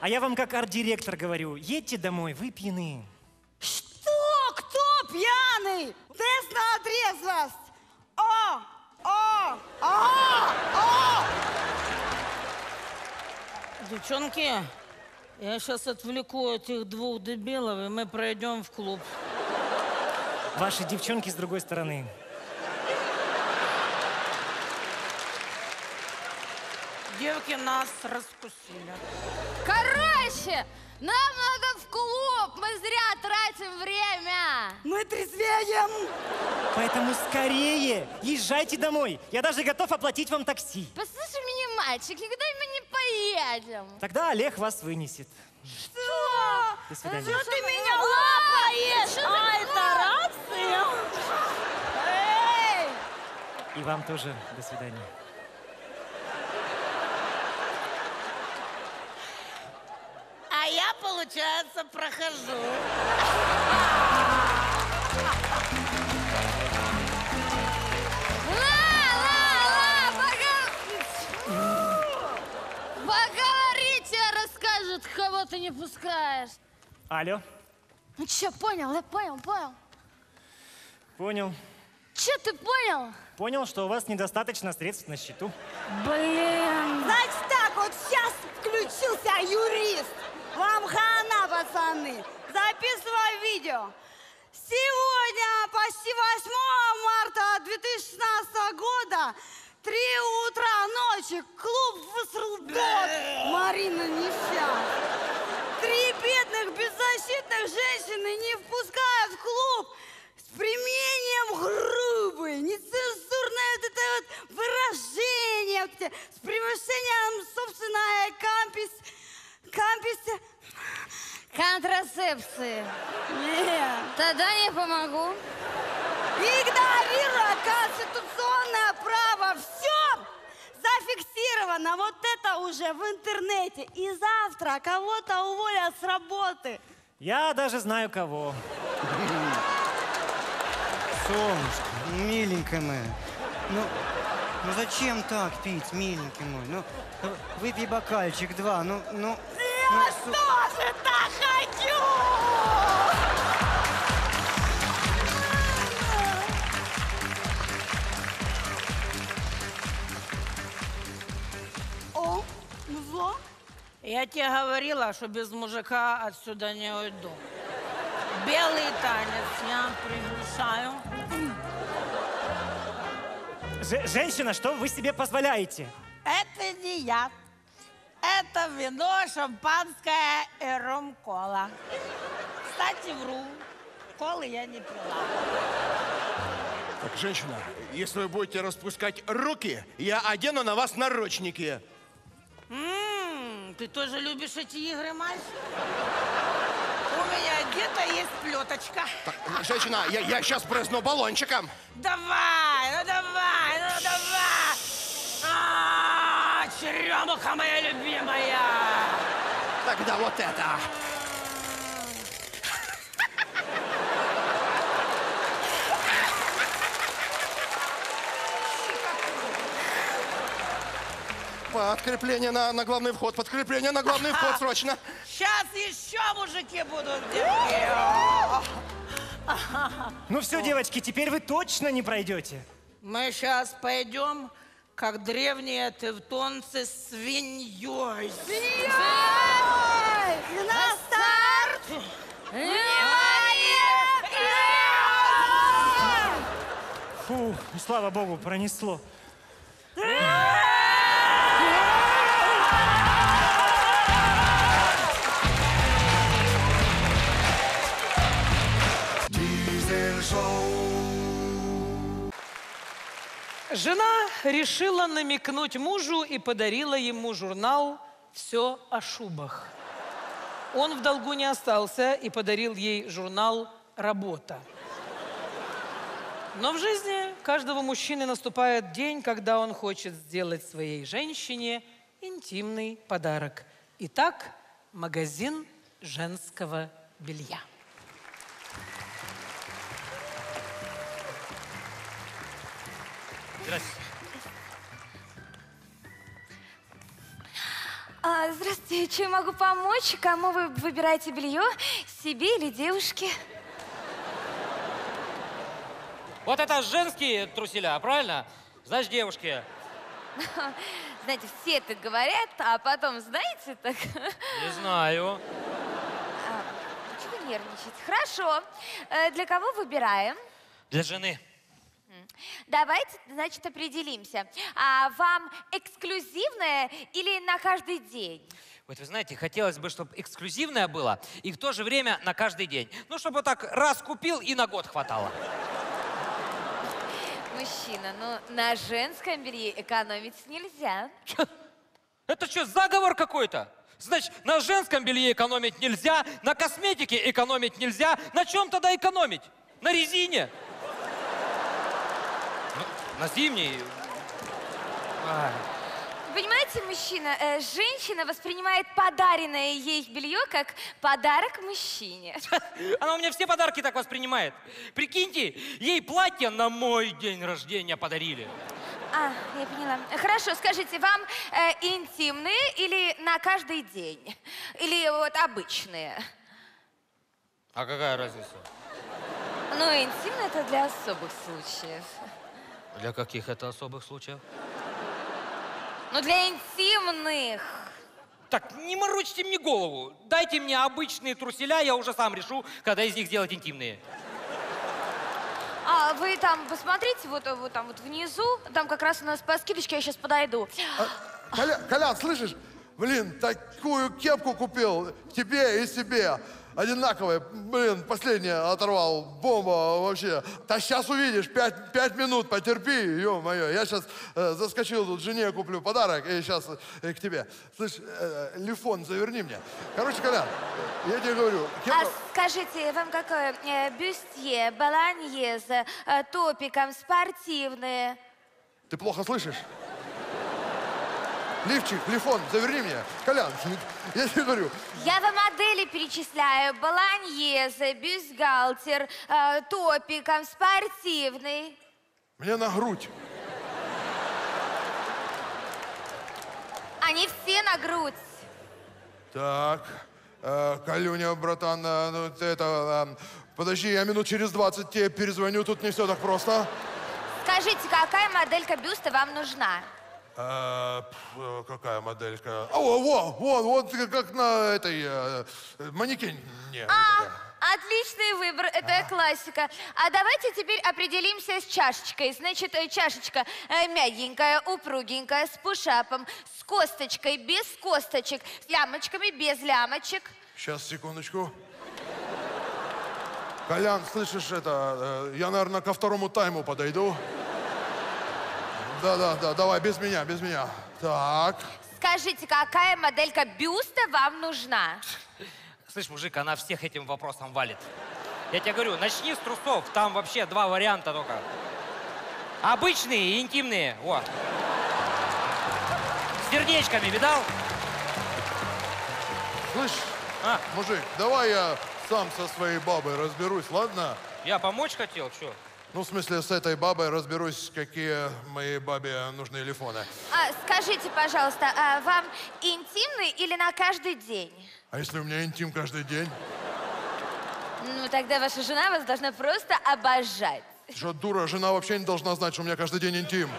А я вам как арт-директор говорю, едьте домой, вы пьяны. Что? Кто пьяный? Тест на трезвость. О! О! О! О! Девчонки, я сейчас отвлеку этих двух дебилов, и мы пройдем в клуб. Ваши девчонки с другой стороны. Девки нас раскусили. Короче, нам надо в клуб, мы зря тратим время. Мы трезвеем. Поэтому скорее езжайте домой. Я даже готов оплатить вам такси. Послушай меня, мальчик, никуда мы не поедем. Тогда Олег вас вынесет. Что? До свидания. Что ты меня лапаешь? А, это рация? Эй! И вам тоже до свидания. А я, получается, прохожу. Кого ты не пускаешь. Алло, Ну что, понял, я понял, понял. понял. Че ты понял? Понял, что у вас недостаточно средств на счету. Блин. Значит так, вот сейчас включился юрист. Вам хана, пацаны. Записываю видео. Сегодня, почти 8 марта 2016 года, 3 утра ночи, клуб Высралбот. Марина Нефтян. Три бедных, беззащитных женщины не впускают в клуб с применением грубой, нецензурное вот это вот выражение, с превышением собственной кампис... кампис... Контрацепции. Нет. Тогда не помогу. Игнорируя конституционное право. Все зафиксировано. Вот это уже в интернете. И завтра кого-то уволят с работы. Я даже знаю кого. Солнышко, миленькая моя. Ну, ну зачем так пить, миленький мой? Ну, выпей бокальчик, два, ну, ну... Я тоже так хочу! О, ну зло? Я тебе говорила, что без мужика отсюда не уйду. Белый танец я приглашаю. Же- женщина, что вы себе позволяете? Это не я. Это вино, шампанское и ром-кола. Кстати, вру. Колы я не пила. Так, женщина, если вы будете распускать руки, я одену на вас наручники. М, ты тоже любишь эти игры, мальчик? У меня где-то есть плеточка. Так, женщина, я, я сейчас брызну баллончиком. Давай, ну давай, ну давай! А, черемуха моя любимая! Тогда вот это. Подкрепление на, на главный вход, подкрепление на главный вход, срочно. Сейчас еще мужики будут. Ну все, девочки, теперь вы точно не пройдете. Мы сейчас пойдем, как древние тевтонцы, свиньей. На старт! Фу, ну, слава богу, пронесло. Жена решила намекнуть мужу и подарила ему журнал «Все о шубах». Он в долгу не остался и подарил ей журнал «Работа». Но в жизни каждого мужчины наступает день, когда он хочет сделать своей женщине интимный подарок. Итак, магазин женского белья. Здравствуйте. А, здравствуйте, чем могу помочь? Кому вы выбираете белье? Себе или девушке? Вот это женские труселя, правильно? Значит, девушки. Знаете, все так говорят, а потом, знаете, так... Не знаю. А, Чего вы нервничаете? Хорошо. Э, Для кого выбираем? Для жены. Давайте, значит, определимся. А вам эксклюзивное или на каждый день? Вот вы знаете, хотелось бы, чтобы эксклюзивное было и в то же время на каждый день. Ну, чтобы так раз купил и на год хватало. Мужчина, ну на женском белье экономить нельзя. Это что, заговор какой-то? Значит, на женском белье экономить нельзя, на косметике экономить нельзя. На чем тогда экономить? На резине? На зимней. Ай. Понимаете, мужчина, э, женщина воспринимает подаренное ей белье как подарок мужчине. Она у меня все подарки так воспринимает. Прикиньте, ей платье на мой день рождения подарили. А, я поняла. Хорошо, скажите, вам э, интимные или на каждый день? Или вот обычные? А какая разница? Ну, интимные это для особых случаев. Для каких это особых случаев? Ну, для интимных. Так, не морочьте мне голову. Дайте мне обычные труселя, я уже сам решу, когда из них сделать интимные. А вы там посмотрите, вот, вот там вот внизу, там как раз у нас по скидочке, я сейчас подойду. Коля, Колян, слышишь? Блин, такую кепку купил тебе и себе. Одинаковые. Блин, последнее оторвал. Бомба вообще. Да сейчас увидишь. Пять, пять минут потерпи. Ё-моё. Я сейчас э, заскочил тут жене, куплю подарок. И сейчас э, к тебе. Слышь, э, лифон заверни мне. Короче, Колян, я тебе говорю. А скажите, вам какое? Э, бюстье, баланьез, э, топиком, спортивные? Ты плохо слышишь? Лифчик, лифон, заверни мне. Колян, я тебе говорю, Я вам модели перечисляю. Баланьез, бюстгальтер, э, топиком, спортивный. мне на грудь. Они все на грудь. Так, э, Калюня, братан, э, ну ты это... э, подожди, я минут через 20 тебе перезвоню, тут не все так просто. Скажите, какая моделька бюста вам нужна? Э, э, какая моделька? О, во, вон, вот как на этой э, манекене. А, отличный выбор, это классика. А давайте теперь определимся с чашечкой. Значит, э, чашечка э, мягенькая, упругенькая, с пушапом, с косточкой, без косточек, с лямочками, без лямочек. Сейчас, секундочку. Колян, слышишь это? э, я, наверное, ко второму тайму подойду. Да-да-да, давай, без меня, без меня. Так. Скажите, какая моделька бюста вам нужна? Слышь, мужик, она всех этим вопросом валит. Я тебе говорю, начни с трусов, там вообще два варианта только. Обычные и интимные, вот. С сердечками, видал? Слышь, мужик, давай я сам со своей бабой разберусь, ладно? Я помочь хотел, что? Ну, в смысле, с этой бабой разберусь, какие моей бабе нужны телефоны. А, скажите, пожалуйста, а вам интимный или на каждый день? А если у меня интим каждый день? Ну, тогда ваша жена вас должна просто обожать. Что, дура, жена вообще не должна знать, что у меня каждый день интим.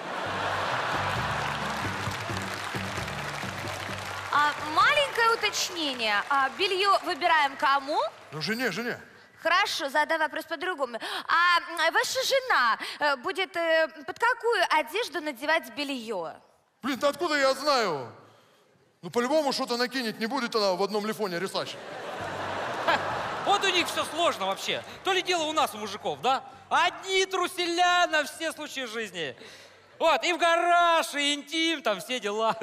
А, маленькое уточнение. А, белье выбираем кому? Ну, жене, жене. Хорошо, задам вопрос по-другому. А ваша жена э, будет э, под какую одежду надевать белье? Блин, да откуда я знаю? Ну, по-любому что-то накинет, не будет она в одном лифоне рисач. Вот у них все сложно вообще. То ли дело у нас, у мужиков, да? Одни труселя на все случаи жизни. Вот, и в гараж, и интим, там все дела.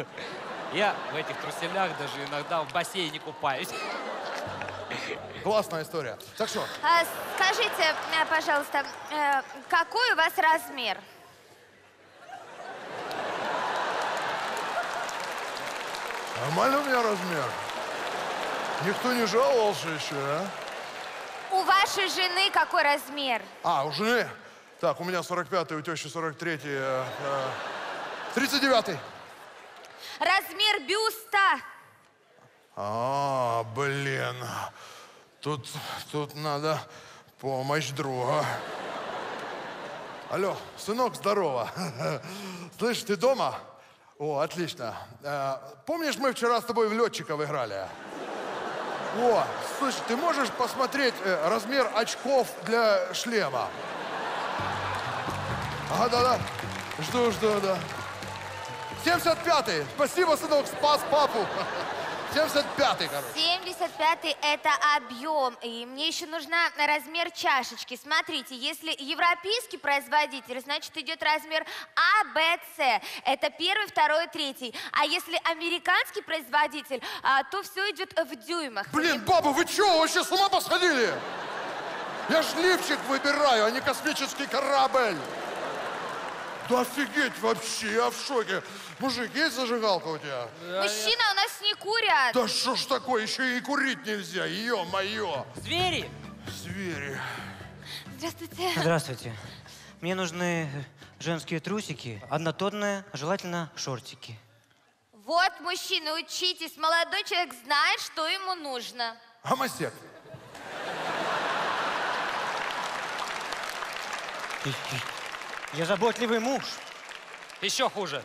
Я в этих труселях даже иногда в бассейне купаюсь. Классная история. Так что, А, скажите, э, пожалуйста, э, какой у вас размер? нормальный у меня размер. Никто не жаловался еще, а? У вашей жены какой размер? А, у жены? Так, у меня 45-й, у тещи 43-й. э, э, 39-й. Размер бюста. А, блин. Тут, тут надо помощь друга. Алло, сынок, здорово. Слышь, ты дома? О, отлично. Э, помнишь, мы вчера с тобой в летчиков играли? О, слышь, ты можешь посмотреть э, размер очков для шлема? Ага, да-да. Жду, жду, да. 75-й. Спасибо, сынок, спас папу. 75-й, короче. 75 это объем. И мне еще нужна размер чашечки. Смотрите, если европейский производитель, значит идет размер А, Б, С. Это первый, второй, третий. А если американский производитель, а, то все идет в дюймах. Блин, баба, вы что, вообще с ума посходили? Я ж лифчик выбираю, а не космический корабль. Да офигеть вообще, я в шоке. Мужик, есть зажигалка у тебя? Мужчина у нас не курят. Да что ж такое, еще и курить нельзя, ё-моё. Звери! Звери. Здравствуйте. Здравствуйте. Мне нужны женские трусики, однотонные, желательно шортики. Вот, мужчины, учитесь. Молодой человек знает, что ему нужно. Гомосек. Я заботливый муж. Еще хуже.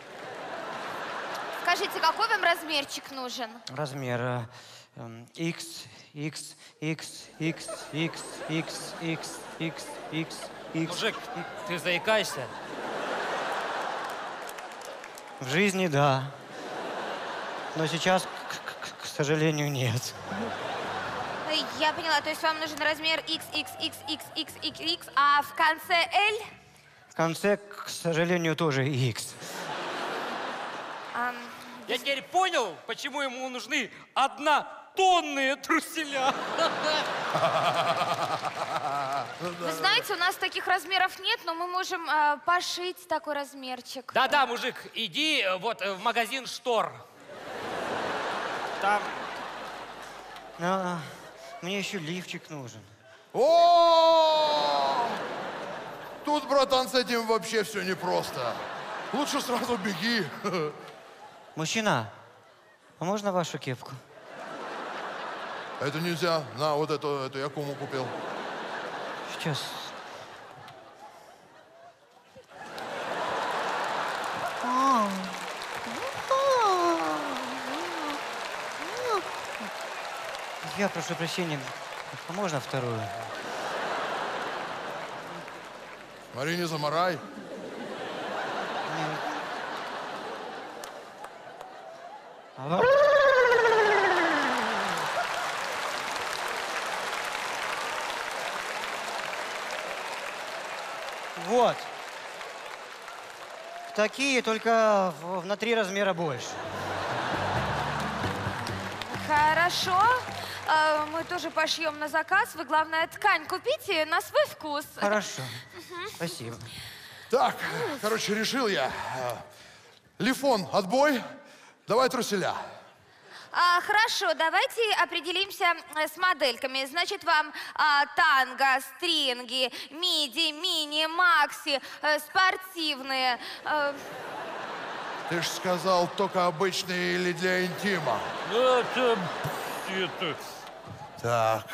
Скажите, какой вам размерчик нужен? Размер э, эм, X, X, X, X, X, X, X, X, X, X. Мужик, ты заикаешься? В жизни да. Но сейчас, к, к- к сожалению, нет. Э, Я поняла, то есть вам нужен размер XXXXXXX, а в конце L? В конце, к сожалению, тоже X. Ам, Я теперь понял, почему ему нужны однотонные труселя. Вы знаете, у нас таких размеров нет, но мы можем э, пошить такой размерчик. Да-да, мужик, иди э, вот э, в магазин штор. Там А, мне еще лифчик нужен. О! Тут, братан, с этим вообще все непросто. Лучше сразу беги. Мужчина, а можно вашу кепку? Это нельзя. На, вот эту, эту я кому купил. Сейчас. Я прошу прощения, а можно вторую? Смотри, не заморай. Вот. Такие, только в- на три размера больше. Хорошо. Э, мы тоже пошьем на заказ. Вы, главное, ткань купите на свой вкус. Хорошо. Спасибо. Так, короче, решил я. Э, Лифон, отбой. Давай труселя. А, хорошо, давайте определимся э, с модельками. Значит, вам а, танго, стринги, миди, мини, макси, э, спортивные. э, Ты ж сказал, только обычные или для интима. Это... это... Так,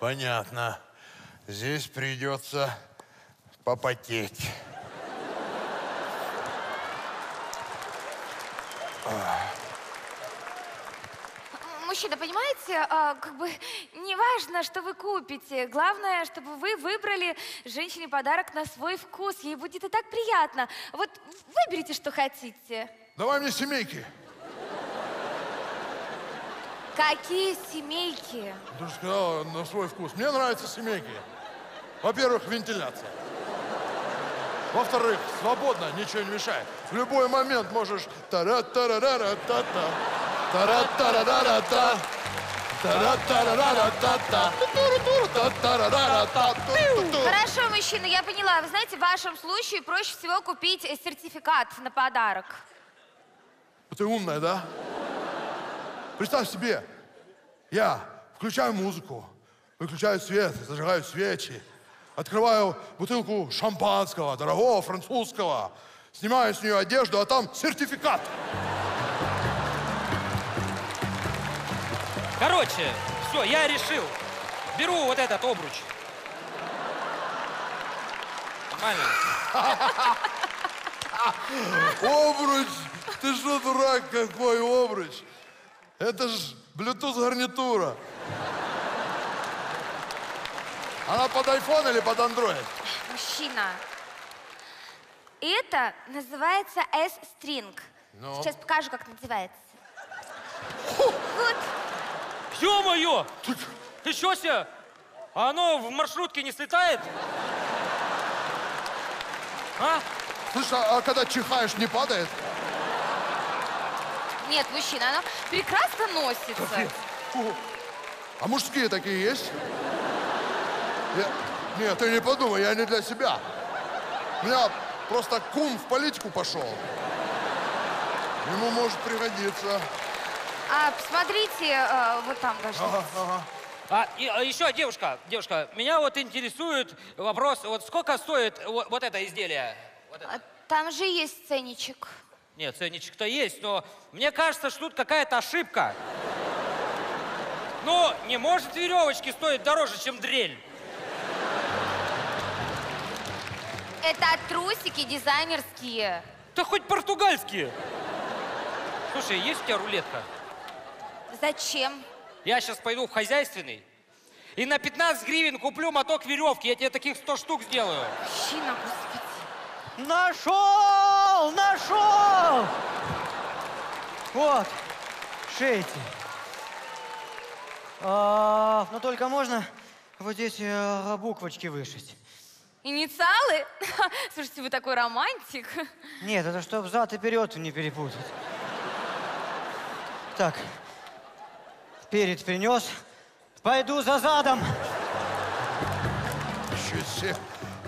понятно. Здесь придется попотеть. Мужчина, понимаете, а, как бы не важно, что вы купите. Главное, чтобы вы выбрали женщине подарок на свой вкус. Ей будет и так приятно. Вот выберите, что хотите. Давай мне семейки. Какие семейки? Ты же сказала на свой вкус. Мне нравятся семейки. Во-первых, вентиляция. Во-вторых, свободно, ничего не мешает. В любой момент можешь тара тара ра ра та та тара тара ра ра та тара тара ра ра та та Хорошо, мужчина, я поняла. Вы знаете, в вашем случае проще всего купить сертификат на подарок. Ты умная, да? Представь себе, я включаю музыку, выключаю свет, зажигаю свечи, открываю бутылку шампанского, дорогого французского, снимаю с нее одежду, а там сертификат. Короче, все, я решил. Беру вот этот обруч. Нормально? Обруч! Ты что, дурак, какой обруч? Это ж Bluetooth гарнитура. Она под iPhone или под Android? Мужчина, это называется S-string. Ну? Сейчас покажу, как называется. Вот. Ё-моё! Ты чё себе? А оно в маршрутке не слетает? А? Слышь, а, а когда чихаешь, не падает? Нет, мужчина, оно прекрасно носится. А мужские такие есть? Я- Нет, ты не подумай, я не для себя. У меня просто кум в политику пошел. Ему может пригодиться. А, посмотрите, э, вот там даже. Ага, ага. А, и, а еще, девушка, девушка, меня вот интересует вопрос, вот сколько стоит вот, вот это изделие? Вот это. А Там же есть ценничек. Нет, ценничек-то есть, но мне кажется, что тут какая-то ошибка. Ну, не может веревочки стоить дороже, чем дрель. Это трусики дизайнерские. Да хоть португальские. Слушай, есть у тебя рулетка? Зачем? Я сейчас пойду в хозяйственный и на 15 гривен куплю моток веревки. Я тебе таких 100 штук сделаю. Мужчина, господи. Нашел! Нашел! Вот, шейте. А, но только можно вот здесь э, буквочки вышить. Инициалы? Слушайте, вы такой романтик. Нет, это чтобы зад и вперед не перепутать. Так, перед принес. Пойду за задом.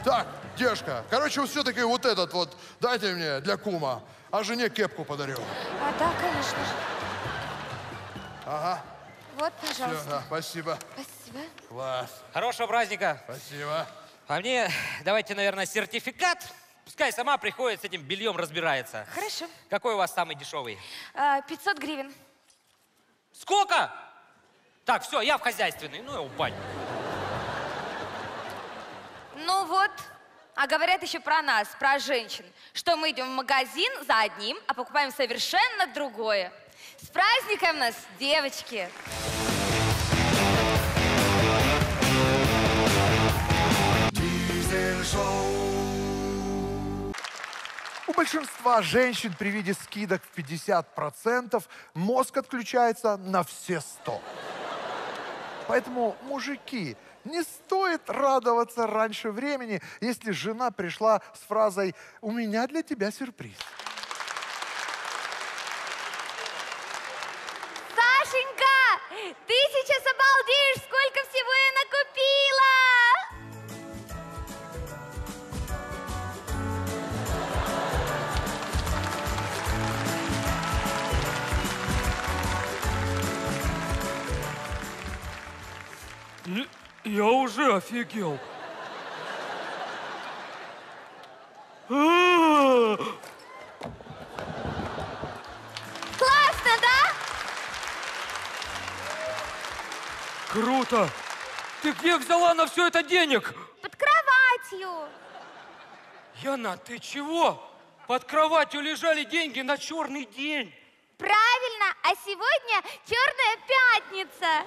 Так, девушка, короче, все-таки вот этот вот дайте мне для кума, а жене кепку подарю. А, да, конечно же. Ага, Вот, все, пожалуйста. да, спасибо. Спасибо. Класс, Хорошего праздника. спасибо. А мне давайте, наверное, сертификат. Пускай сама приходит с этим бельем разбирается. Хорошо. Какой у вас самый дешевый? А, 500 гривен. Сколько? Так, все, я в хозяйственный. Ну, в баню. Ну вот. А говорят еще про нас, про женщин, что мы идем в магазин за одним, а покупаем совершенно другое. С праздником нас, девочки! У большинства женщин при виде скидок в 50% мозг отключается на все 100. Поэтому, мужики, не стоит радоваться раньше времени, если жена пришла с фразой «У меня для тебя сюрприз». Я уже офигел. Классно, да? Круто! Ты где взяла на все это денег? Под кроватью. Яна, ты чего? Под кроватью лежали деньги на черный день. Правильно, а сегодня черная пятница.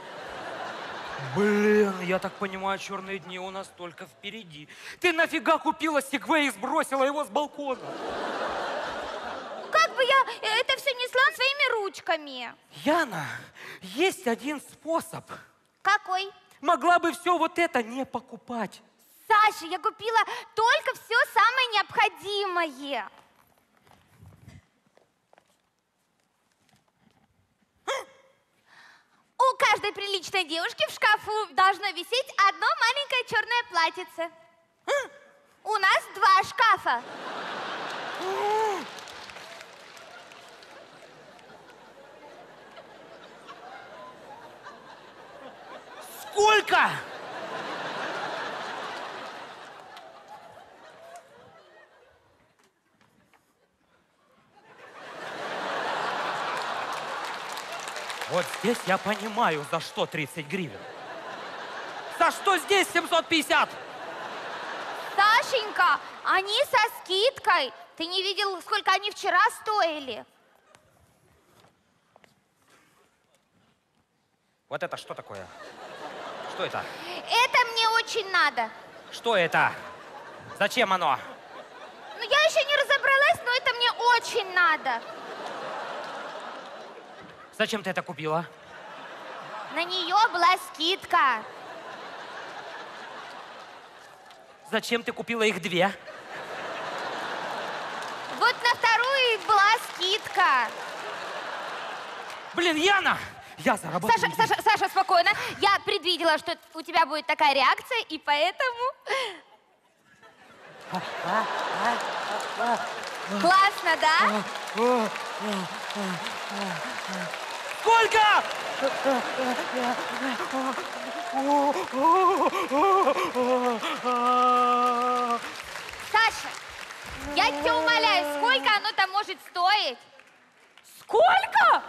Блин, я так понимаю, черные дни у нас только впереди. Ты нафига купила сегвей и сбросила его с балкона? Как бы я э, это все несла своими ручками? Яна, есть один способ. Какой? Могла бы все вот это не покупать. Саша, я купила только все самое необходимое. У каждой приличной девушки в шкафу должно висеть одно маленькое черное платьице. У нас два шкафа. Сколько? Вот здесь я понимаю, за что 30 гривен. За что здесь 750? Сашенька, они со скидкой. Ты не видел, сколько они вчера стоили? Вот это что такое? Что это? Это мне очень надо. Что это? Зачем оно? Ну, я еще не разобралась, но это мне очень надо. Зачем ты это купила? На нее была скидка. Зачем ты купила их две? Вот на вторую была скидка. Блин, Яна! Я заработаю. Саша, Саша, Саша, спокойно. Я предвидела, что у тебя будет такая реакция, и поэтому... Классно, да? Сколько? Саша, я тебя умоляю, сколько оно там может стоить? Сколько?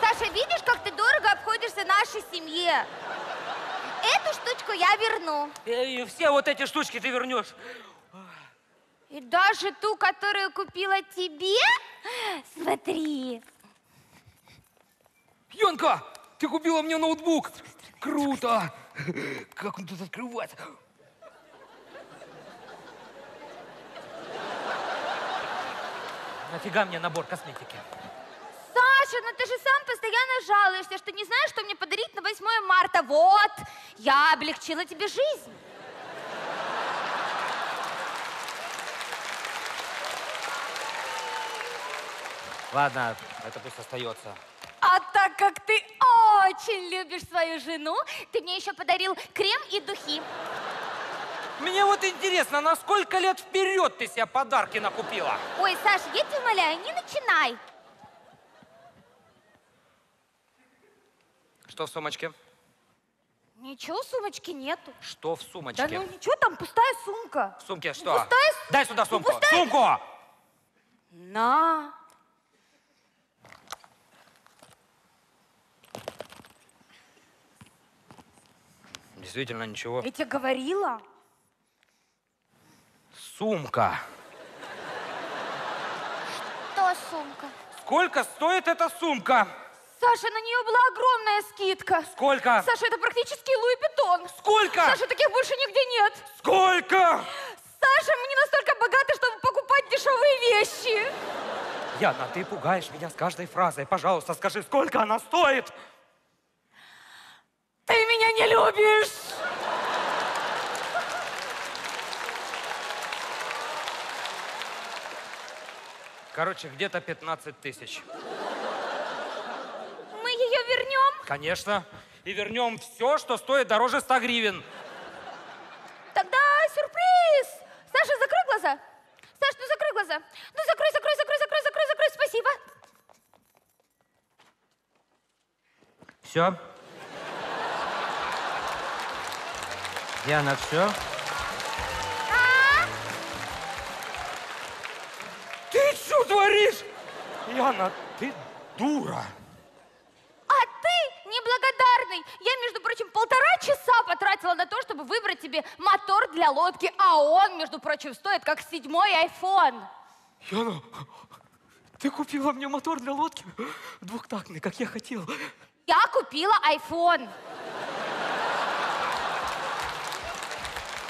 Саша, видишь, как ты дорого обходишься нашей семье? Эту штучку я верну. И все вот эти штучки ты вернешь. И даже ту, которую купила тебе? Смотри. Янка, ты купила мне ноутбук. Круто. Как он тут открывается? Нафига мне набор косметики? Саша, ну ты же сам постоянно жалуешься, что не знаешь, что мне подарить на 8 марта. Вот, я облегчила тебе жизнь. Ладно, это пусть остается. А так как ты очень любишь свою жену, ты мне еще подарил крем и духи. Мне вот интересно, на сколько лет вперед ты себе подарки накупила? Ой, Саша, я тебя умоляю, не начинай. Что в сумочке? Ничего в сумочке нету. Что в сумочке? Да ну ничего, там пустая сумка. В сумке что? Пустая с- Дай сюда сумку. пустая- Сумку! На. Действительно ничего. Я тебе говорила. Сумка. Что сумка? Сколько стоит эта сумка? Саша, на нее была огромная скидка. Сколько? Саша, это практически Луи Питон. Сколько? Саша, таких больше нигде нет. Сколько? Саша, мы не настолько богаты, чтобы покупать дешевые вещи. Яна, ты пугаешь меня с каждой фразой. Пожалуйста, скажи, сколько она стоит? Ты меня не любишь. Короче, где-то 15 тысяч. Мы ее вернем. Конечно. И вернем все, что стоит дороже 100 гривен. Тогда сюрприз. Саша, закрой глаза. Саш, ну закрой глаза. Ну закрой, закрой, закрой, закрой, закрой, закрой. Спасибо. Все? Яна, все? Ты что творишь? Яна, ты дура. А ты неблагодарный. Я потратила на то, чтобы выбрать тебе мотор для лодки, а он, между прочим, стоит как седьмой айфон. Яна, ты купила мне мотор для лодки двухтактный, как я хотел. Я купила айфон.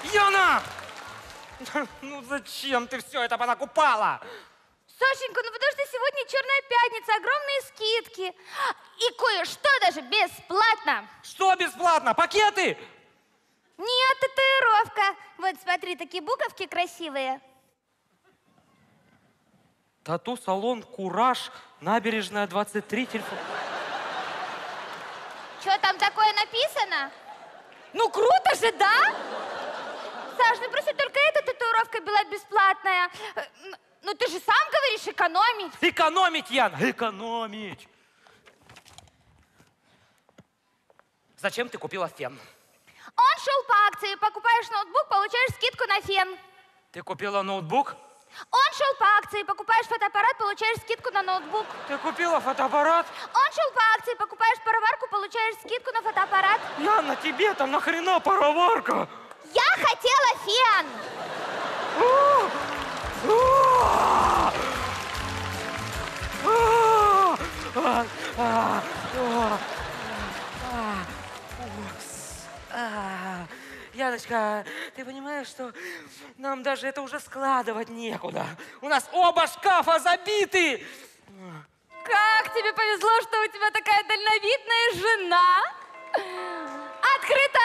Яна! Ну зачем ты все это понакупала? Сашенька, ну потому что сегодня черная пятница, огромные скидки. И кое-что даже бесплатно. Что бесплатно? Пакеты? Нет, татуировка. Вот смотри, такие буковки красивые. Тату-салон «Кураж», набережная 23, телефон. Что там такое написано? Ну круто же, да? Саш, ну просто только эта татуировка была бесплатная. Э, Ну ты же сам говоришь экономить. Экономить, Ян, экономить. Зачем ты купила фен? Он шел по акции. Покупаешь ноутбук, получаешь скидку на фен. Ты купила ноутбук? Он шел по акции. Покупаешь фотоаппарат, получаешь скидку на ноутбук. Ты купила фотоаппарат? Он шел по акции. Покупаешь пароварку, получаешь скидку на фотоаппарат. Яна, тебе там нахрена пароварка? Я хотела фен. Яночка, ты понимаешь, что нам даже это уже складывать некуда. У нас оба шкафа забиты. Как тебе повезло, что у тебя такая дальновидная жена. Открыто.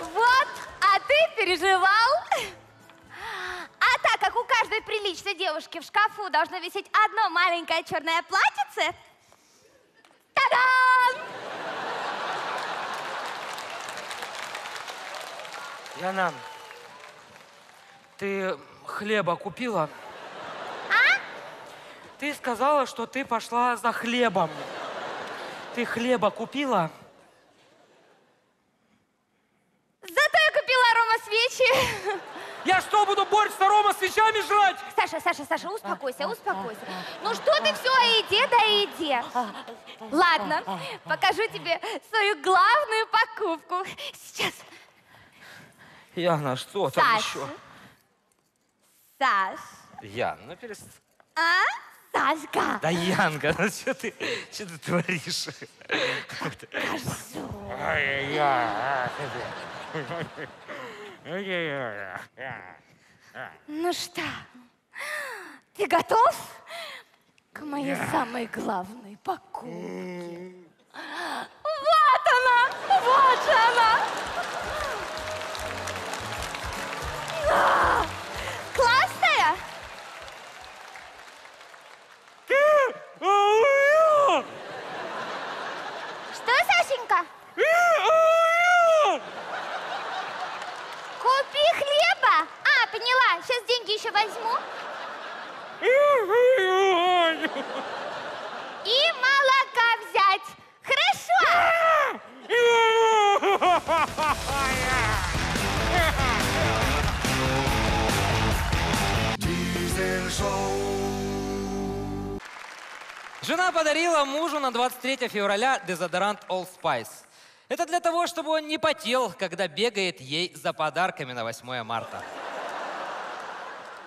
Вот, а ты переживал. А так как у каждой приличной девушки в шкафу должно висеть одно маленькое черное платьице, та-дам! Яна, ты хлеба купила? А? Ты сказала, что ты пошла за хлебом. Ты хлеба купила? Зато я купила аромасвечи. Я что, буду борщ с арома свечами жрать? Саша, Саша, Саша, успокойся, успокойся. Ну что ты все о еде да еде? Ладно, покажу тебе свою главную покупку. Сейчас. Яна, что там Саша. еще? Саш. Ян, ну перестань. А? Сашка. Да, Янка, ну что ты, что ты творишь? Ай-яй-яй. Ай-яй-яй. Ну что, ты готов к моей самой главной покупке? Вот она! Вот же она! А, Классная? Что, Сашенька? Купи хлеба. А, поняла. Сейчас деньги еще возьму. И молока взять. Хорошо? Жена подарила мужу на 23 февраля дезодорант All Spice. Это для того, чтобы он не потел, когда бегает ей за подарками на 8 марта.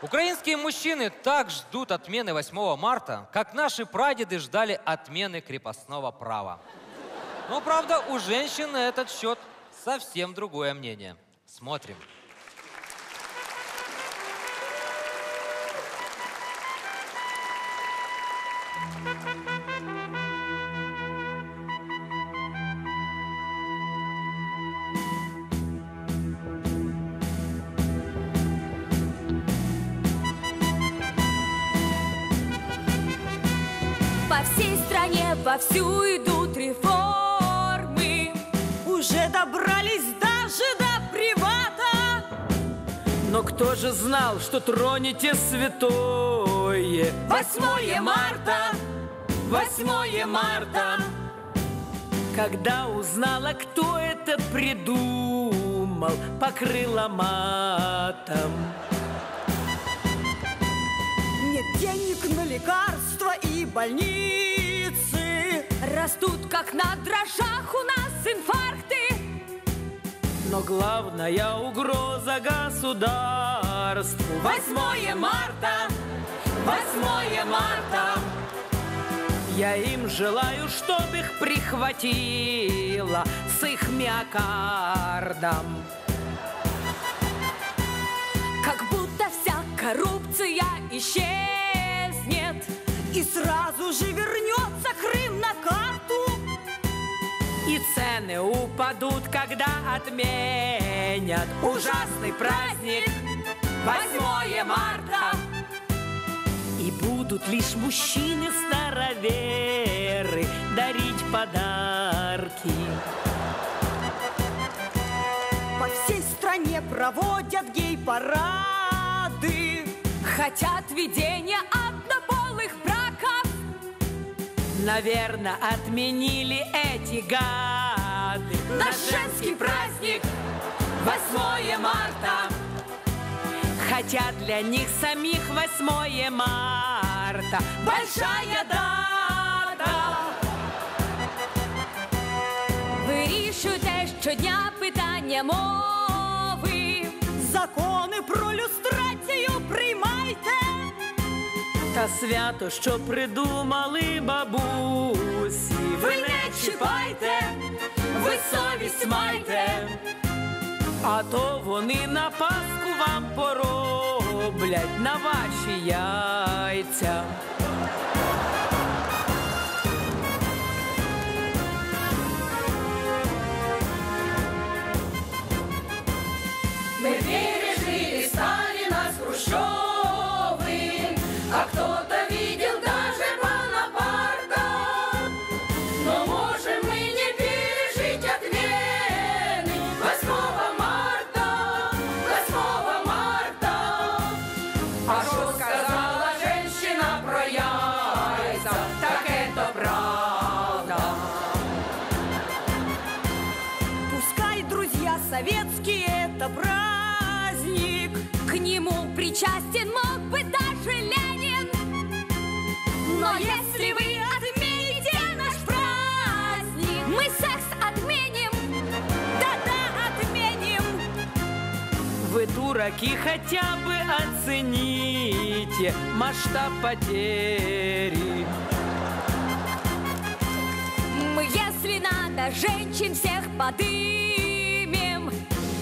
Украинские мужчины так ждут отмены 8 марта, как наши прадеды ждали отмены крепостного права. Но, правда, у женщин на этот счет совсем другое мнение. Смотрим. Кто же знал, что тронете святое? 8 марта, 8 марта. Когда узнала, кто это придумал, покрыла матом. Нет денег на лекарства и больницы. Растут, как на дрожжах у нас. Но главная угроза государству. 8 марта, 8 марта! Я им желаю, чтоб их прихватило с их миокардом. Как будто вся коррупция исчезнет И сразу же вернется карту. И цены упадут, когда отменят ужасный праздник 8 марта И будут лишь мужчины староверы дарить подарки По всей стране проводят гей-парады. Хотят ведения Наверное, отменили эти гады Наш женский праздник 8 марта Хотя для них самих 8 марта Большая дата Вирішуйте щодня питання мови. Закони про люстрацію приймайте. Та свято, що придумали бабусі. Ви не чіпайте, ви совість майте. А то вони на Пасху вам пороблять на ваші яйця. Мы пережили это праздник. К нему причастен мог быть даже Ленин. Но если вы отмените наш праздник, мы секс отменим. Да-да, отменим. Вы, дураки, хотя бы оцените масштаб потери Мы, если надо, женщин всех подымем.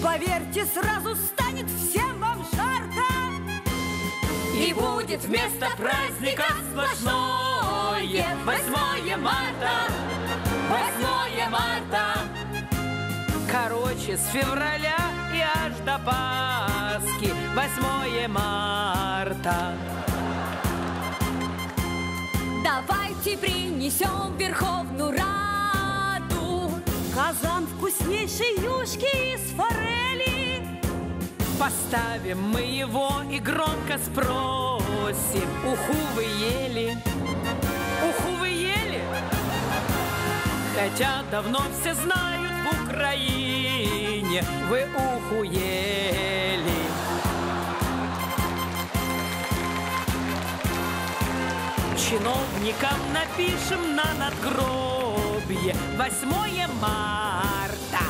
Поверьте, сразу станет всем вам жарко. И будет вместо праздника сплошное 8 марта 8 марта Короче, с февраля и аж до Пасхи 8 марта Давайте принесем Верховную Раду. Казан вкуснейшей юшки из форели. Поставим мы его и громко спросим Уху вы ели? Уху вы ели? Хотя давно все знают в Украине Вы уху ели Чиновникам напишем на надгробье 8 марта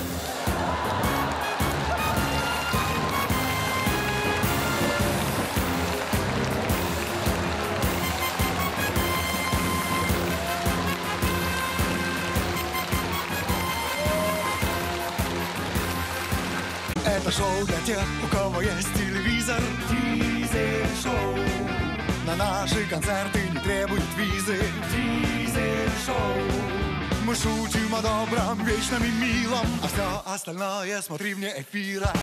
Это шоу для тех, у кого есть телевизор. Дизель шоу. На наши концерты не требуют визы. Дизель шоу. Мы шутим о добром, вечном и милом, а все остальное смотри вне эфира.